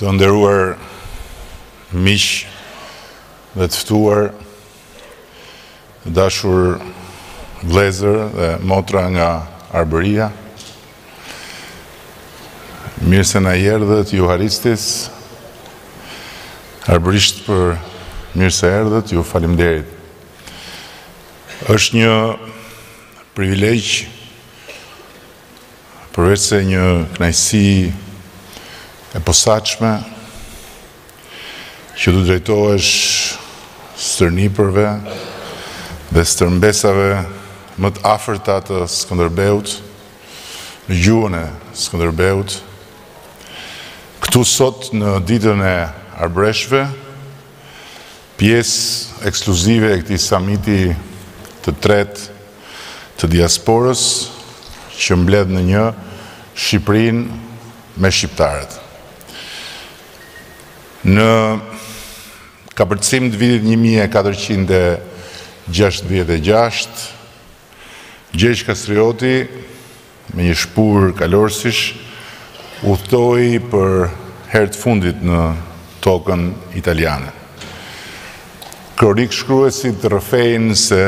Të nderuar miq dhe të ftuar, të dashur vëllezër dhe motra nga Arbëria, mirë se na erdhët, ju haristis, arbërisht për mirë se erdhët, ju faleminderit. Është një privilegj përveçse një kënaqësi e posaçme që t'u drejtohesh stërnipërve dhe stërmbesave më të afërta të Skënderbeut në gjuhën e Skënderbeut këtu sot në ditën e arbëreshëve Pjesë ekskluzive e këtij samiti të tretë të diasporës që mbledh në një Shqipërinë me shqiptarët. Në kapërcim të vitit një mijë e katërqind e gjashtëdhjetë e gjashtë, Gjergj Kastrioti, Me një shpurë kalorësish, udhëtoi për herë të fundit në tokën italiane. Kronikëshkruesit rrëfejnë se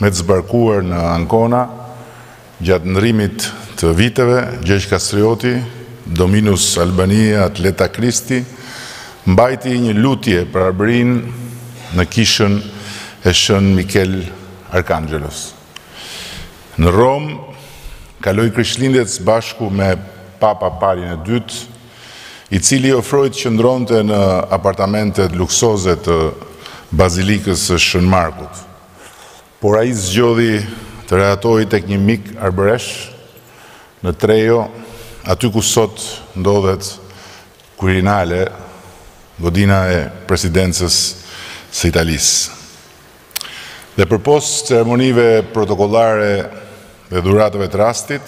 me të zbarkuar në Ancona gjatë ndrrimit të viteve, Gjergj Kastrioti, Dominus Albaniae Atleta Christi, mbajti një lutje për Arbërinë në kishën e Shën Mikel Arkanxhelos. Në Romë, kaloi Krishtlindjet së bashku me Papa Palin e Dytë, i cili i ofroi të qëndronte në apartamentet luksoze të Bazilikës së Shën Markut. Por ai zgjodhi të rehatohej tek një mik arbëresh në Trevi, aty ku sot ndodhet Quirinale, godina e Presidencës së Italisë. Dhe përpos ceremonive protokollare dhe dhuratave të rastit,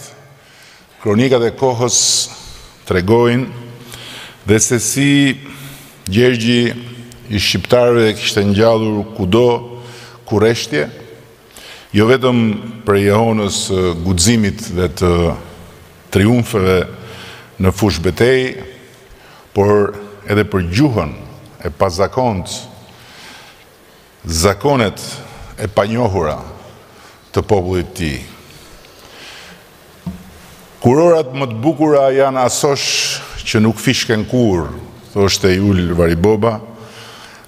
kronikat e kohës tregojnë dhe se si Gjergji i shqiptarëve kishte ngjallur kudo kureshtje, jo vetëm prej jehonës së guximit dhe të triumfeve në fushëbetejë, por edhe për gjuhën e pazakontë Zakonet e panjohura të popullit të tij. Kurorat më të bukura janë asosh që nuk fishken kurrë, thoshte Jul Variboba,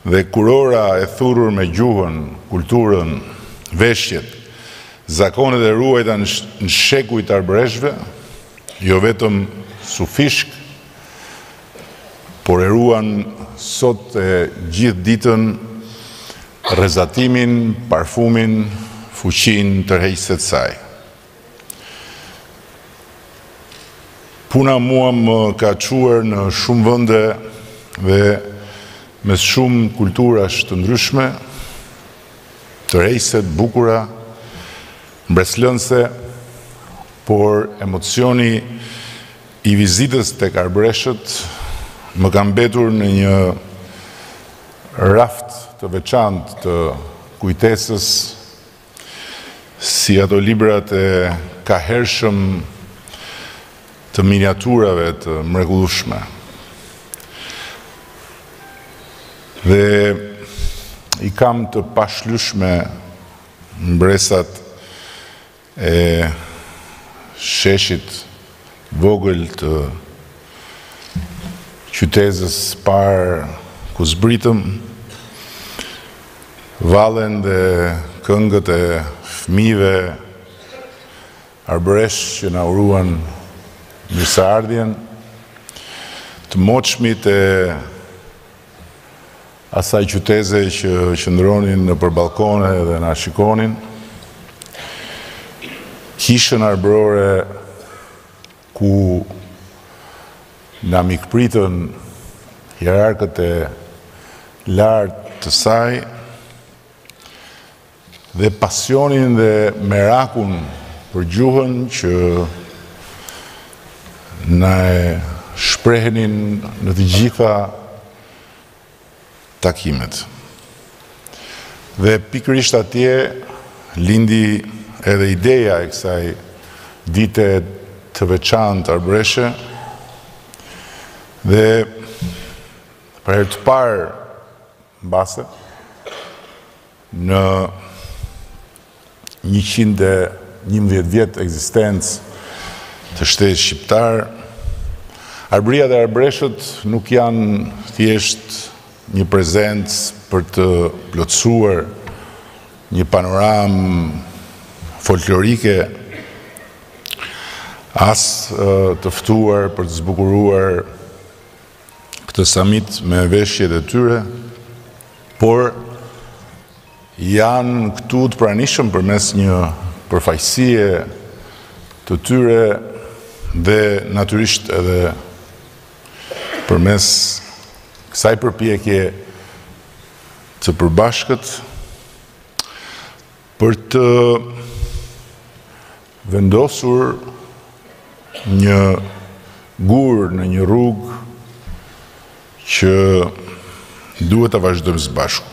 dhe kurora e thurur me gjuhën, kulturën, veshjet, zakonet e ruajta në shekuj të arbëreshve, jo vetëm s'u fishk, por e ruan sot e gjithë ditën rrezatimin, parfumin, fuqinë tërheqëse të saj. Puna mua më ka çuar në shumë vende dhe mes shumë kulturash të ndryshme, tërheqëse, të bukura, mbresëlënëse, por emocioni I vizitës tek Arbreshët më ka mbetur në një raft të veçantë të kujtesës, si ato librat e kahershëm të miniaturave të mrekullueshme. Dhe i kam të pashlyshme mbresat e sheshit vogël të qytezës së parë ku zbritëm, vallen dhe këngët e fëmijëve arbëresh që na uruan mirëseardhjen, të moçmit e Asaj qyteze që qëndronin nëpër ballkone dhe na shikonin, kishën arbërore ku na mikpritën hierarkët e lartë të saj dhe pasionin dhe merakun për gjuhën që na e shprehnin në të gjitha takimet. Dhe pikërisht atje lindi edhe ideja e kësaj dite të veçantë arbëreshe dhe për herë të parë mbase, Në njëqind e njëmbëdhjetë vjet ekzistencë të shtetit shqiptar, Arbëria dhe arbëreshët nuk janë thjesht një prezencë për të plotësuar një panoramë folklorike, as të ftuar për të zbukuruar këtë samit me veshjet e tyre, por janë këtu të pranishëm përmes një përfaqësie të tyre dhe natyrisht edhe përmes kësaj përpjekje të përbashkët për të Vendosur një gur në një rrugë që duhet ta vazhdojmë së bashku.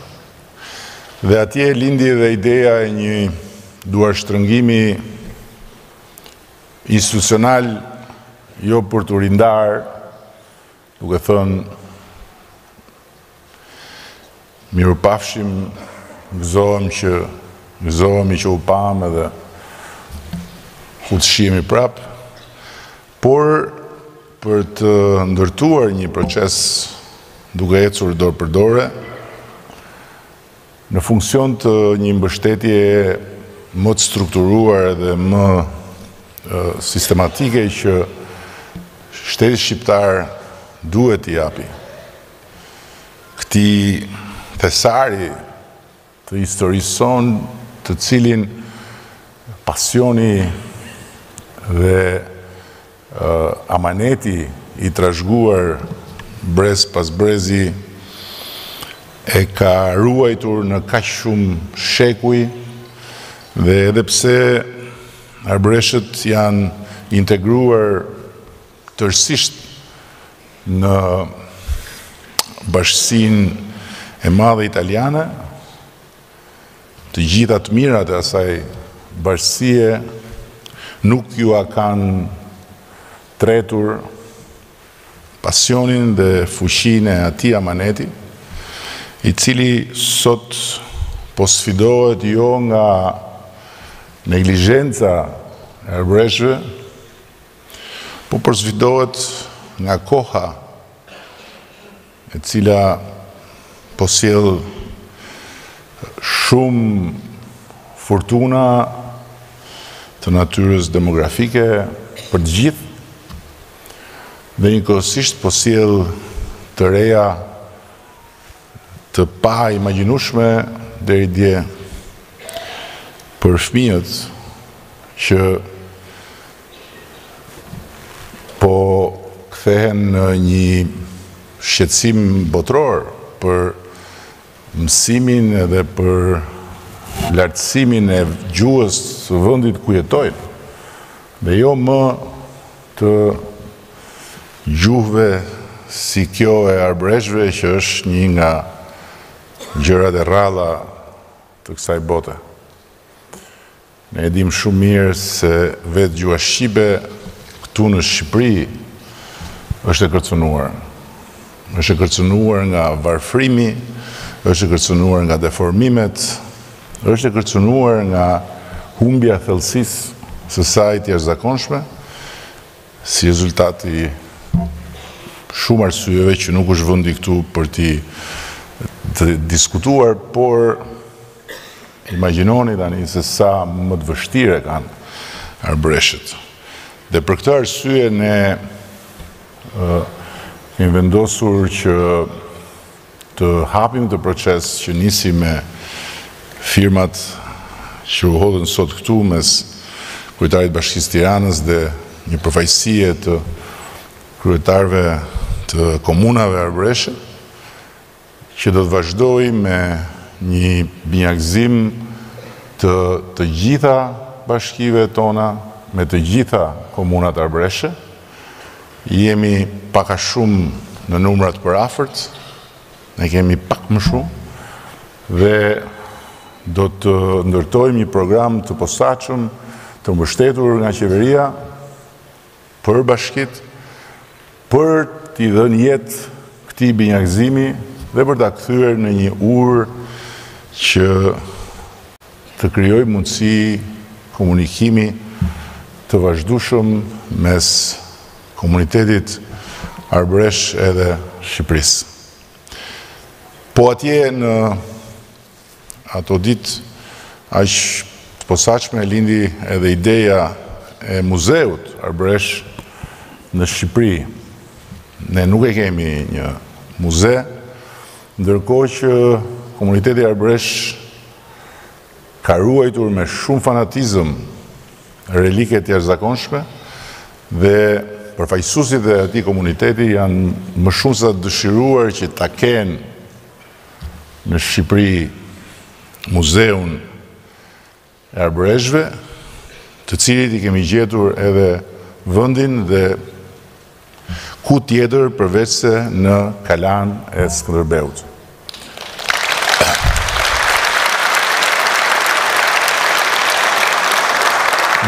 Dhe atje lindi edhe ideja e një duarshtrëngimi institucional jo për t'u rindarë duke thënë mirupafshim, gëzohem që gëzohemi që u pamë edhe kur të shihemi prapë, por për të ndërtuar një proces duke ecur dorë për dore, Në funksion të një mbështetje më të strukturuar dhe më sistematike që shteti shqiptar duhet t'i japi këtij thesari të historisë sonë, të cilin pasioni dhe Amaneti i trashëguar brez pas brezi e ka ruajtur në kaq shumë shekuj dhe edhe pse arbëreshët janë integruar tërësisht në bashkësinë e madhe italiane, Të gjitha të mirat e asaj bashkësie nuk ua kanë tretur pasionin dhe fuqinë e atij amaneti, i cili sot po sfidohet jo nga neglizhenca e arbëreshëve, po po sfidohet nga koha. e cila po sjell shumë furtuna të natyrës demografike për të gjithë dhe njëkohësisht po sjell të reja të paimagjinueshme deri dje për fëmijët që Po kthehen në një shqetësim botëror për mësimin edhe për lartësimin e gjuhës së vendit ku jetojnë dhe jo më të gjuhëve si kjo e arbëreshëve që është një nga gjërat e rralla të kësaj bote. Ne e dimë shumë mirë se vetë gjuha shqipe këtu në Shqipëri është e kërcënuar. Është e kërcënuar nga varfërimi, është e kërcënuar nga deformimet, është e kërcënuar nga humbja e thellësisë së saj të jashtëzakonshme si rezultat i shumë arsyeve që nuk është vendi këtu për t'i diskutuar, por Imagjinoni tani se sa më të vështirë e kanë arbëreshët. Dhe për këtë arsye ne kemi vendosur që të hapim këtë proces që nisi me firmat që u hodhën sot këtu mes kryetarit Bashkisë Tiranës dhe një përfaqësie të kryetarëve të komunave arbëreshe, që do të vazhdojmë me një binjakëzim të të gjitha bashkive tona, me të gjitha komunat arbëreshe. Jemi pak a shumë në numra të përafërt, ne kemi pak më shumë, dhe do të ndërtojmë një program të posaçëm, të mbështetur nga qeveria, për bashkitë, për t'i dhënë jetë këtij binjakëzimi dhe për ta kthyer në një urë që të krijojë mundësi komunikimi të vazhdueshëm mes komunitetit arbëresh edhe Shqipërisë. Po atje në Ato ditë, aq të posaçme lindi edhe ideja e Muzeut Arbëresh në Shqipëri. Ne nuk e kemi një muze, ndërkohë që komuniteti arbëresh ka ruajtur me shumë fanatizëm relike të jashtëzakonshme dhe përfaqësuesit e atij komuniteti janë më shumë sesa të dëshiruar që ta kenë Në Shqipëri muzeun e arbëreshve, të cilit i kemi gjetur edhe vendin dhe ku tjetër përveçse në kalanë e Skënderbeut.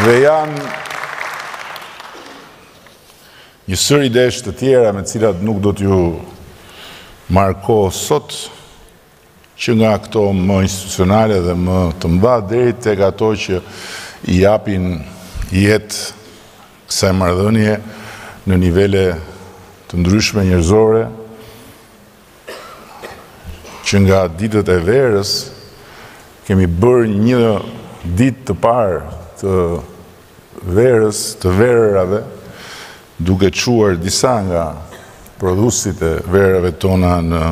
Dhe janë Një sërë idesh të tjera me të cilat nuk do t'ju marr kohë sot, që nga këto më institucionale dhe më të mëdha, deri tek ato që i japin jetë kësaj marrëdhënie në nivele të ndryshme njerëzore, që nga ditët e verës kemi bërë një ditë të parë të verës, të verërave, duke çuar disa nga prodhuesit e verërave tona në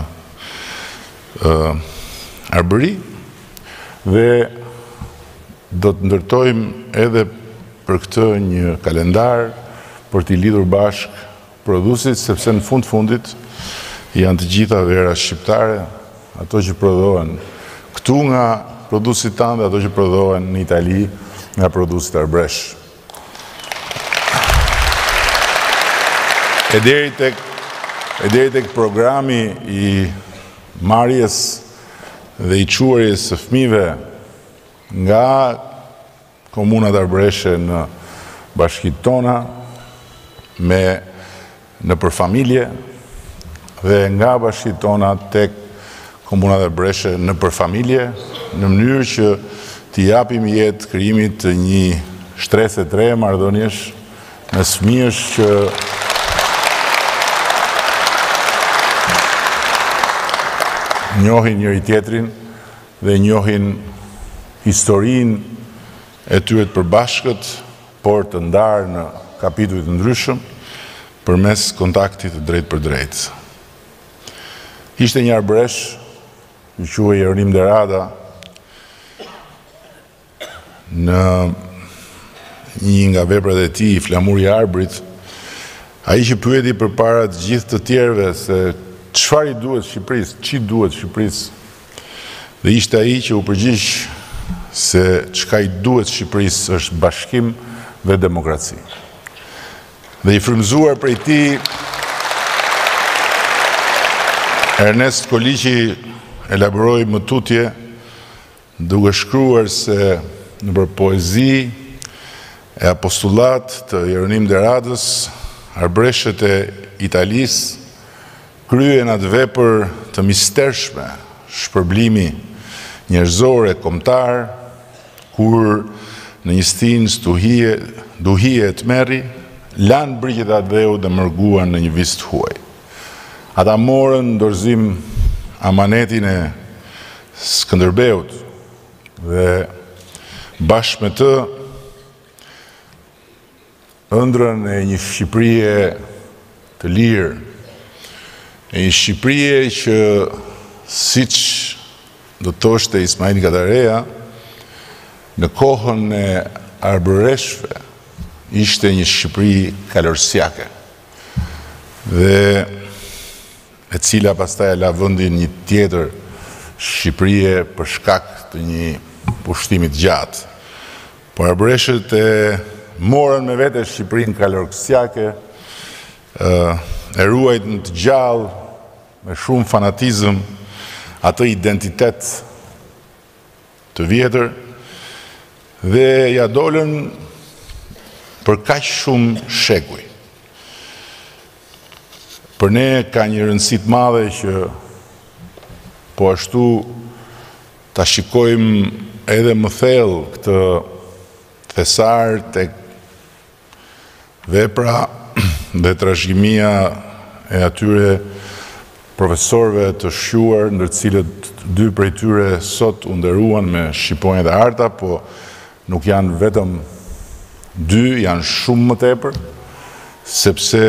Arbëri dhe do të ndërtojmë edhe për këtë një kalendar për t'i lidhur bashkë prodhuesit sepse në fund fundit janë të gjitha vera shqiptare ato që prodhohen këtu nga prodhuesit tanë dhe ato që prodhohen në Itali nga prodhuesit arbëreshë. E deri tek programi i marrjes dhe i çuarjes së fëmijëve nga Komunat arbëreshe në bashkitë tona me nëpër familje dhe nga bashkitë tona tek komunat arbëreshe nëpër familje, në mënyrë që t'i japim jetë krijimit të një shtrese të re marrëdhëniesh mes fëmijësh që njohin njëri-tjetrin, dhe njohin historinë e tyre të përbashkët, por të ndarë në kapituj të ndryshëm, përmes kontaktit të drejtpërdrejtë. Ishte një arbëresh, u quajt Jeronim de Rada, Në një nga veprat e tij, Flamuri i Arbrit, ai që pyeti përpara të gjithë të tjerëve se çfarë i duhet Shqipërisë, ç'i duhet Shqipërisë, dhe ishte ai që u përgjigj se çka i duhet Shqipërisë është bashkim dhe demokraci. Dhe i frymëzuar prej tij, Ernest Koliqi elaboroi më tutje Duke shkruar se nëpër poezi e apostullatë të Jeronim de Radës, arbëreshët e Italisë kryen atë vepër të mistershme shpërblimi njerëzor e kombëtar, kur në një stinë stuhie e tmerri, lanë brigjet e atdheut dhe mërguan në një vis të huaj. Ata morën në dorëzim amanetin e Skënderbeut dhe bashkë me të ëndrrën e një Shqipërie të lirë, e një Shqipërie që siç do të thoshte Ismail Kadareja, në kohën e arbëreshve ishte një Shqipëri kalorësiake. dhe e cila pastaj ia la vendin një tjetër Shqipërie për shkak të një pushtimi të gjatë. Por arbëreshët e morën me vete Shqipërinë kalorësiake, e ruajtën të gjallë me shumë fanatizëm atë identitet të vjetër dhe ia dolën për kaq shumë shekuj. Për ne ka një rëndësi të madhe që po ashtu ta shikojmë edhe më thellë këtë thesar tek Vepra dhe trashëgimia e atyre profesorëve të shquar, ndër të cilët dy prej tyre sot u nderuan me shqiponjën e artë, po nuk janë vetëm dy, janë shumë më tepër, sepse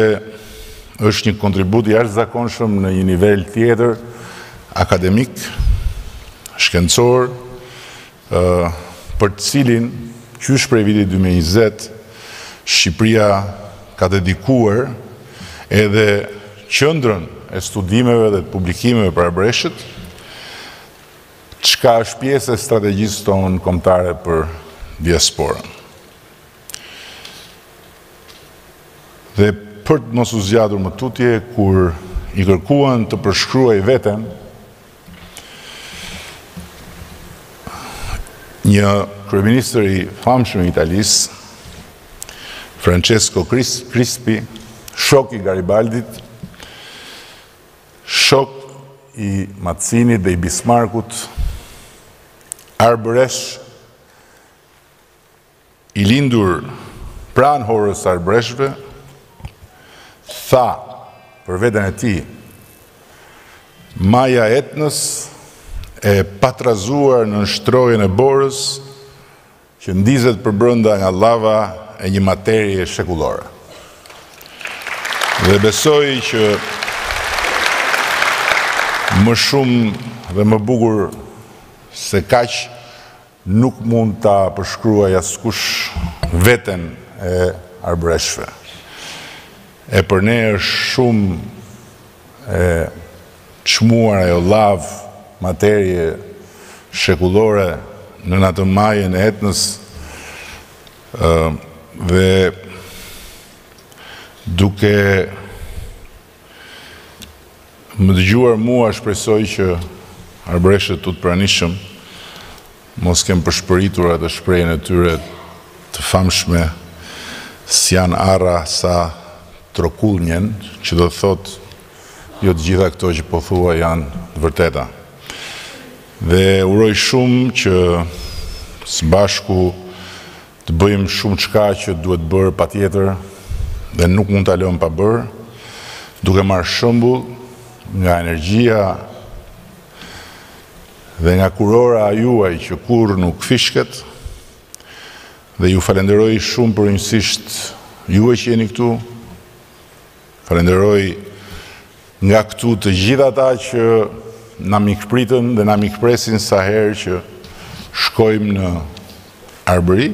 është një kontribut i jashtëzakonshëm në një nivel tjetër akademik, shkencor, për të cilin qysh prej vitit dy mijë e njëzet Shqipëria ka dedikuar edhe Qendrën e Studimeve dhe Publikimeve për Arbëreshët, çka është pjesë e strategjisë tonë kombëtare për diasporën. Dhe për të mos u zgjatur më tutje, kur i kërkuan të përshkruajë veten, Një kryeministër i famshëm i Italisë, Francesco Crispi, shok i Garibaldit, shok i Mazzinit dhe i Bismarkut, arbëresh, I lindur pranë Horës së Arbëreshëve, tha për veten e tij, Maja Etnës e patrazuar nën shtrojen e borës që ndizet përbrenda nga llava e një materie shekullore. Dhe besoj që më shumë dhe më bukur se kaq Nuk mund ta përshkruajë askush veten e arbëreshve. E për ne është shumë e çmuar ajo llavë materie shekullore nën atë majën e Etnës dhe duke Më dëgjuar mua shpresoj që arbëreshët këtu të pranishëm mos kenë pëshpëritur atë shprehjen e tyre të famshme s'janë arra sa trokullnjen që do të thotë jo të gjitha këto që po thua janë të vërteta dhe uroj shumë që së bashku Të bëjmë shumë çka që duhet bërë patjetër dhe nuk mund ta lëmë pa bërë, duke marrë shembull nga energjia dhe nga kurora juaj që kurrë nuk fishket dhe ju falënderoj shumë përunjësisht juve që jeni këtu, Falënderoj nga këtu të gjithë ata që na mikpritën dhe na mikpresin sa herë që shkojmë në Arbëri.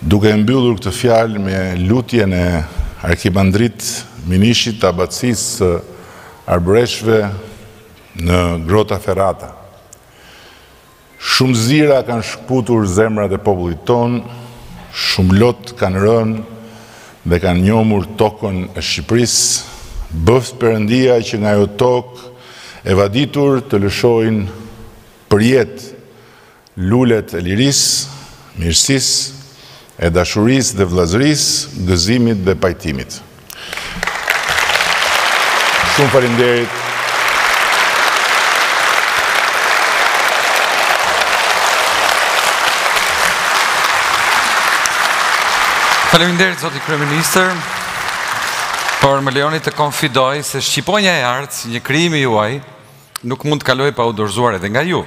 Duke e mbyllur këtë fjalë me lutjen e Arkimandrit Minishit të abatësisë së Arbëreshëve në Grota Ferrata. Shumë zira kanë shkputur zemrat e popullit tonë, shumë lot kanë rënë dhe kanë njomur tokën e Shqipërisë, bëftë Perëndia që nga ajo tokë e vaditur të lëshojnë përjetë lulet e lirisë, mirësisë E dashurisë dhe vëllazërisë, gëzimit dhe pajtimit. Shumë faleminderit. Faleminderit zoti kryeministër. Por më lejoni të konfidoj se shqiponja e artë, një krijim i juaj, Nuk mund të kalojë pa u dorëzuar edhe nga ju.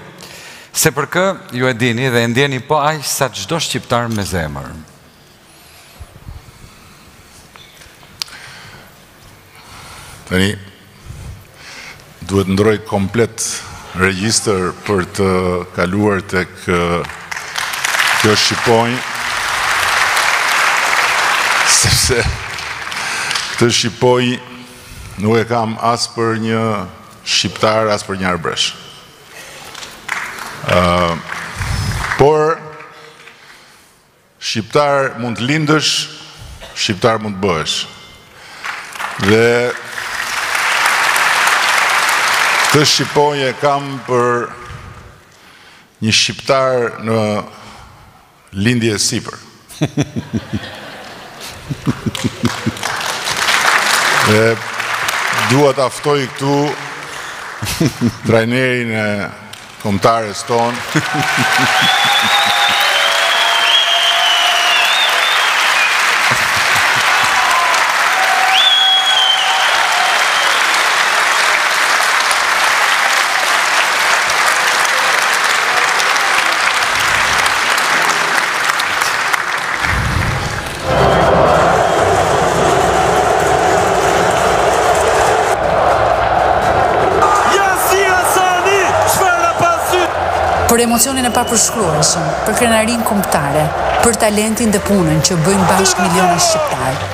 Se për kë, ju e dini dhe e ndjeni po aq sa çdo shqiptar me zemër. Tani, duhet të ndërroj komplet regjistër për të kaluar tek kjo shqiponjë, sepse këtë shqiponjë nuk e kam as për një Shqiptar as për një arbëresh. Por shqiptar mund të lindësh, shqiptar mund të bëhesh. Dhe këtë shqiponjë e kam për një shqiptar në Lindje e sipër. E dua ta ftoj këtu trajnerin e kombëtares tonë. për emocionin e papërshkrueshëm, për krenarinë kombëtare, për talentin dhe punën që bëjnë bashkë miliona shqiptarë.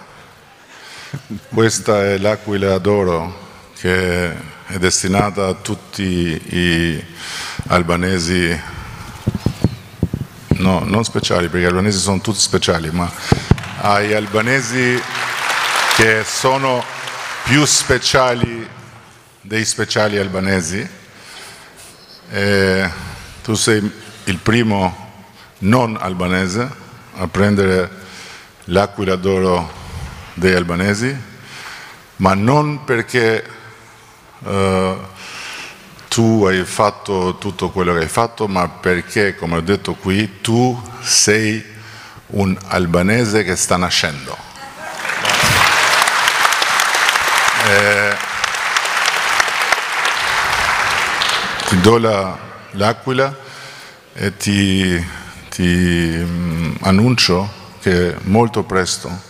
Questa è l'aquila d'oro che è destinata a tutti gli albanesi, no, non speciali, perché gli albanesi sono tutti speciali, ma agli albanesi che sono più speciali dei speciali albanesi. E eh, tu sei il primo non albanese a prendere l'aquila d'oro dei albanesi, ma non perché eh, tu hai fatto tutto quello che hai fatto, ma perché, come ho detto qui, tu sei un albanese che sta nascendo. Eh, ti do l'aquila. La, e ti, ti mm, annuncio che molto presto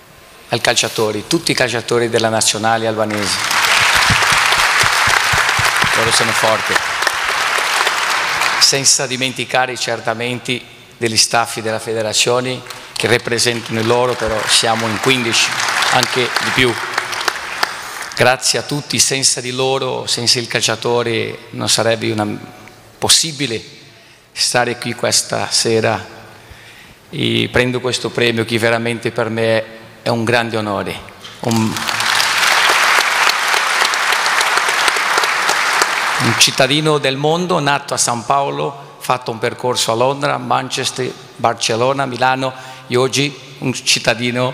i calciatori, tutti i calciatori della nazionale albanese. Loro sono forti. Senza dimenticare certamente degli staff della federazione che rappresentano il loro, però siamo in 15, anche di più. Grazie a tutti, senza di loro, senza il calciatore, non sarebbe una... possibile stare qui questa sera. E prendo questo premio che veramente per me è un grande onore. Un... un cittadino del mondo nato a San Paolo fatto un percorso a Londra, Manchester, Barcellona, Milano e oggi un cittadino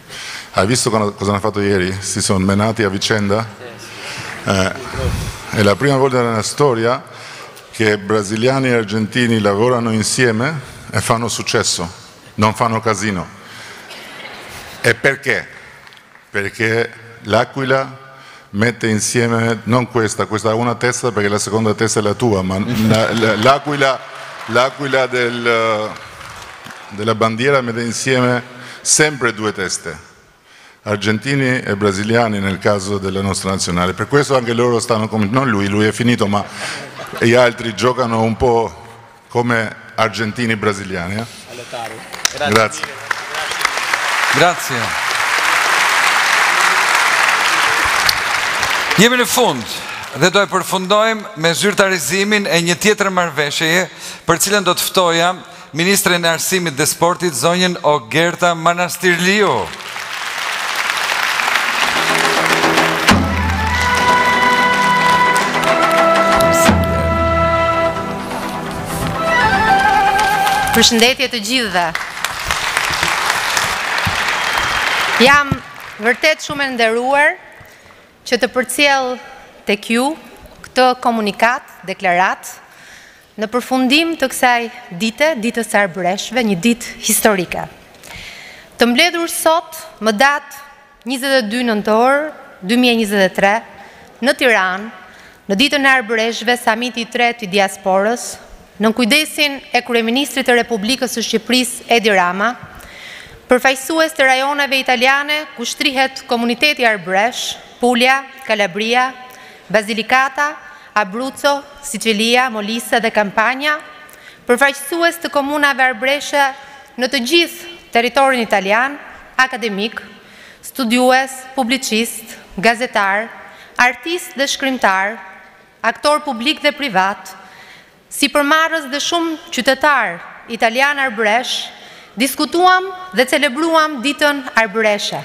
hai visto cosa hanno fatto ieri? Si sono menati a vicenda? Eh, è la prima volta nella storia che brasiliani e argentini lavorano insieme e fanno successo, non fanno casino. E perché? Perché l'Aquila mette insieme, non questa, questa è una testa perché la seconda testa è la tua, ma l'Aquila, l'Aquila del, della bandiera mette insieme sempre due teste Argentini e Braziliani nel caso della nostra nazionale. Per questo anche loro stanno come... non lui, lui è finito, ma gli altri giocano un po' Come Argentini Brasiliani, eh? A lotari. Grazie. Grazie. Grazie. Jemi në fund dhe do e përfundojmë me zyrtarizimin e një tjetër marrëveshjeje, për cilën do të ftoja ministren e Arsimit dhe Sportit, zonjën Ogerta Manastirliu. Përshëndetje të gjithëve. Jam vërtet shumë e nderuar që të përcjell tek ju këtë komunikat, deklaratë, Në përfundim të kësaj dite, ditës së Arbëreshëve, një ditë historike. Të mbledhur sot, më datë njëzet e dy nëntor dy mijë e njëzet e tre, në Tiranë, në ditën e Arbëreshëve, Samiti i tretë i Diasporës, nën kujdesin e Kryeministrit të Republikës së Shqipërisë, Edi Rama, përfaqësues të rajoneve italiane ku shtrihet komuniteti arbëresh, Puglia, Calabria, Basilicata, Abruzzo, Sicilia, Molise dhe Campania, përfaqësues të komunave arbëreshe në të gjithë territorin italian, akademikë, studiues, publicistë, gazetarë, artistë dhe shkrimtarë, aktorë publikë dhe privatë, Sipërmarrës dhe shumë qytetarë italianë arbëreshë, diskutuam dhe celebruam Ditën Arbëreshe.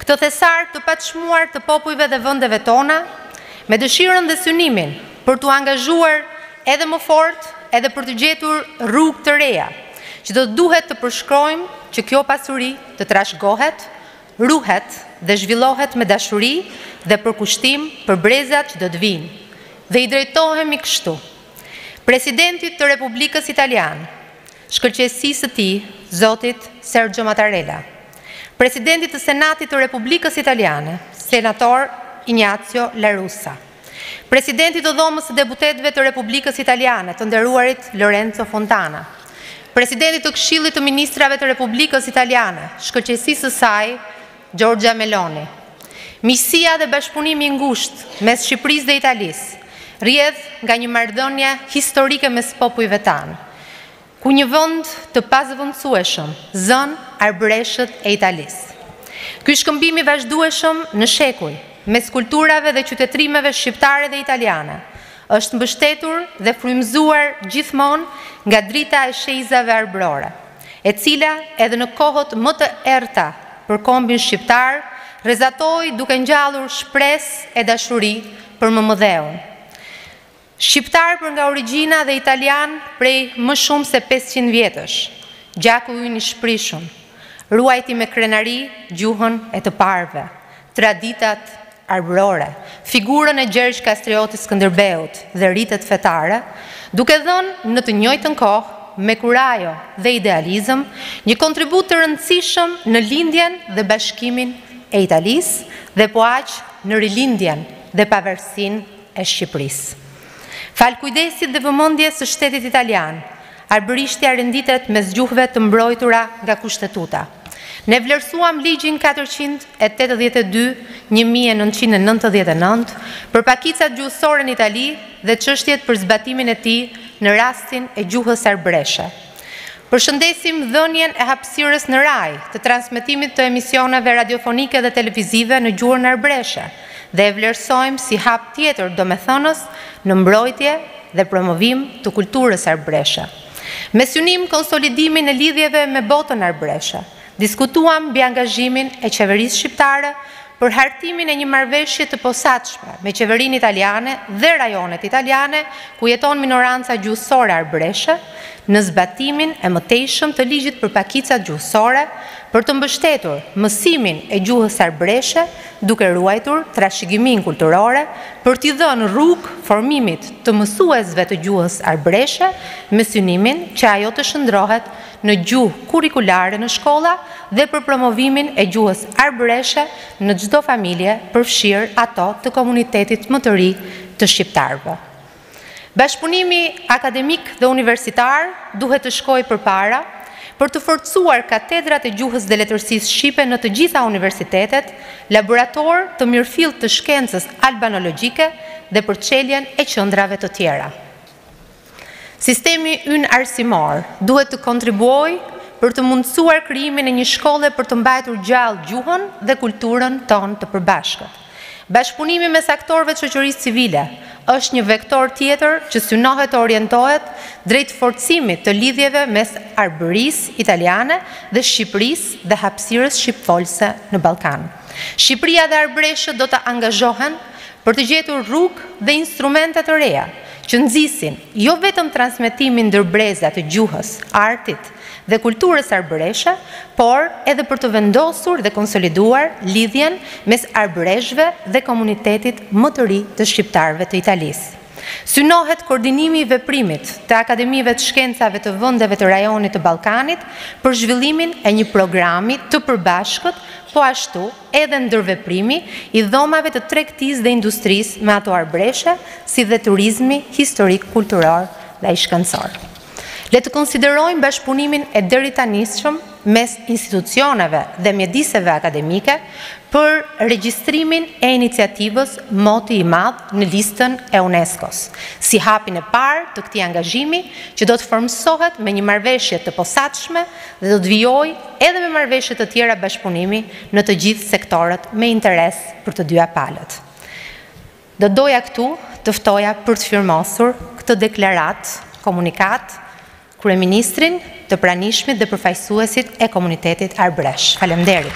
Këtë thesar të paçmuar të popujve dhe vendeve tona, me dëshirën dhe synimin për t'u angazhuar edhe më fort edhe për të gjetur rrugë të reja, që do të duhet të përshkrojmë që kjo pasuri të trashëgohet ruhet dhe zhvillohet me dashuri dhe përkushtim për brezat që do të vijnë dhe i drejtohemi kështu Presidentit të Republikës Italian, Shkëlqesisë së Tij, zotit Sergio Mattarella, Presidentit të Senatit të Republikës Italiane, Senator Ignazio La Russa. Presidentit të Dhomës së Deputetëve të Republikës Italiane, të nderuarit Lorenzo Fontana, Presidentit të Këshillit të Ministrave të Republikës Italiane, Shkëlqesisë së saj, Giorgia Meloni. Miqësia dhe bashkëpunimi i ngushtë mes Shqipërisë dhe Italisë rrjedh nga një marrëdhënie historike mes popujve tanë. ku një vend të pazëvendësueshëm zënë arbëreshët e Italisë. Ky shkëmbim i vazhdueshëm në shekuj mes kulturave dhe qytetërimeve shqiptare dhe italiane është mbështetur dhe frymëzuar gjithmonë nga drita e shejzave arbërore, e cila edhe në kohët më të errëta për kombin shqiptar rrezatoi duke ngjallur shpresë e dashuri për mëmëdheun. Shqiptarë për nga origjina dhe italianë prej më shumë se pesëqind vjetësh, gjaku ynë i shprishun, ruajti me krenari gjuhën e të parëve, traditat arbërore, figurën e Gjergj Kastrioti Skënderbeut dhe ritet fetare, duke dhënë në të njëjtën kohë, me kurajo dhe idealizëm, një kontribut të rëndësishëm në lindjen dhe bashkimin e Italisë dhe po aq në rilindjen dhe pavarësinë e Shqipërisë. Falë kujdesit dhe vëmendjes së shtetit italian, arbërishtja renditet mes gjuhëve të mbrojtura nga Kushtetuta. Ne vlerësuam Ligjin katërqind e tetëdhjetë e dy një mijë e nëntëqind e nëntëdhjetë e nëntë për pakicat gjuhësore në Itali dhe çështjet për zbatimin e tij në rastin e gjuhës arbëreshe. Përshëndesim dhënien e hapësirës në RAI të transmetimit të emisioneve radiofonike dhe televizive në gjuhën arbëreshe dhe e vlerësojmë si hap tjetër domethënës në mbrojtje dhe promovim të kulturës arbëreshe. Me synim konsolidimin e lidhjeve me botën arbëreshe, diskutuam mbi angazhimin e Qeverisë shqiptare për hartimin e një marrëveshje të posaçme me qeverinë italiane dhe rajonet italiane ku jeton minoranca gjuhësore arbëreshe, në zbatimin e mëtejshëm të Ligjit për Pakicat Gjuhësore, për të mbështetur mësimin e gjuhës arbëreshe duke ruajtur trashëgiminë kulturore, për t'i dhënë rrugë formimit të mësuesve të gjuhës arbëreshe me synimin që ajo të shndrohet në gjuhë kurrikulare në shkolla dhe për promovimin e gjuhës arbëreshe në çdo familje, përfshirë ato të komunitetit më të ri të shqiptarëve. Bashkëpunimi akademik dhe universitar duhet të shkojë përpara për të forcuar katedrat e gjuhës dhe letërsisë shqipe në të gjitha universitetet, laboratorë të mirëfilltë të shkencës albanologjike dhe për çeljen e qendrave të tjera. Sistemi ynë arsimor duhet të kontribuojë për të mundësuar krijimin e një shkolle për të mbajtur gjallë gjuhën dhe kulturën tonë të përbashkët. Bashkëpunimi mes aktorëve të shoqërisë civile është një vektor tjetër që synohet të orientohet drejt forcimit të lidhjeve mes Arbërisë italiane dhe Shqipërisë dhe hapësirës shqipfolëse në Ballkan. Shqipëria dhe Arbëreshët do të angazhohen për të gjetur rrugë dhe instrumente të reja që nxisin jo vetëm transmetimin ndër breza të gjuhës, artit dhe kulturës arbëreshe, por edhe për të vendosur dhe konsoliduar lidhjen mes arbëreshëve dhe komunitetit më të ri të shqiptarëve të Italisë. Synohet koordinimi i veprimit të Akademive të Shkencave të vendeve të rajonit të Ballkanit për zhvillimin e një programi të përbashkët po ashtu, edhe ndërveprimi i dhomave të tregtisë dhe industrisë me ato arbreshe, si dhe turizmi historik, kulturor dhe ai shkencor. Le të konsiderojmë bashkëpunimin e deritanishëm mes institucioneve dhe mjediseve akademike për regjistrimin e iniciativës Moti i Madh në listën e UNESCO-s, si hapin e parë të këtij angazhimi që do të formësohet me një marrëveshje të posaçme dhe do të vijojë edhe me marrëveshje të tjera bashkëpunimi në të gjithë sektorët me interes për të dyja palët. Do të doja këtu të ftoja për të firmosur këtë deklaratë, komunikatë, kryeministrin, të pranishmit dhe përfaqësuesit e komunitetit arbëresh. Faleminderit.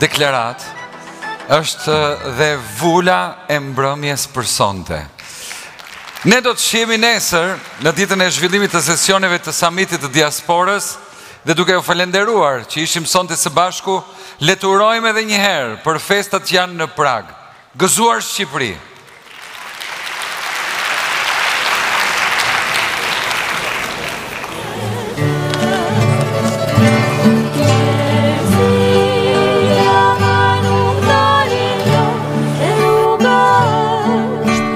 deklaratë është dhe vula e mbrëmjes për sonte. Ne do të shihemi nesër në ditën e zhvillimit të sesioneve të samitit të diasporës dhe duke ju falenderuar që ishim sonte së bashku, le të urojmë edhe një herë për festat që janë në prag. Gëzuar Shqipëri!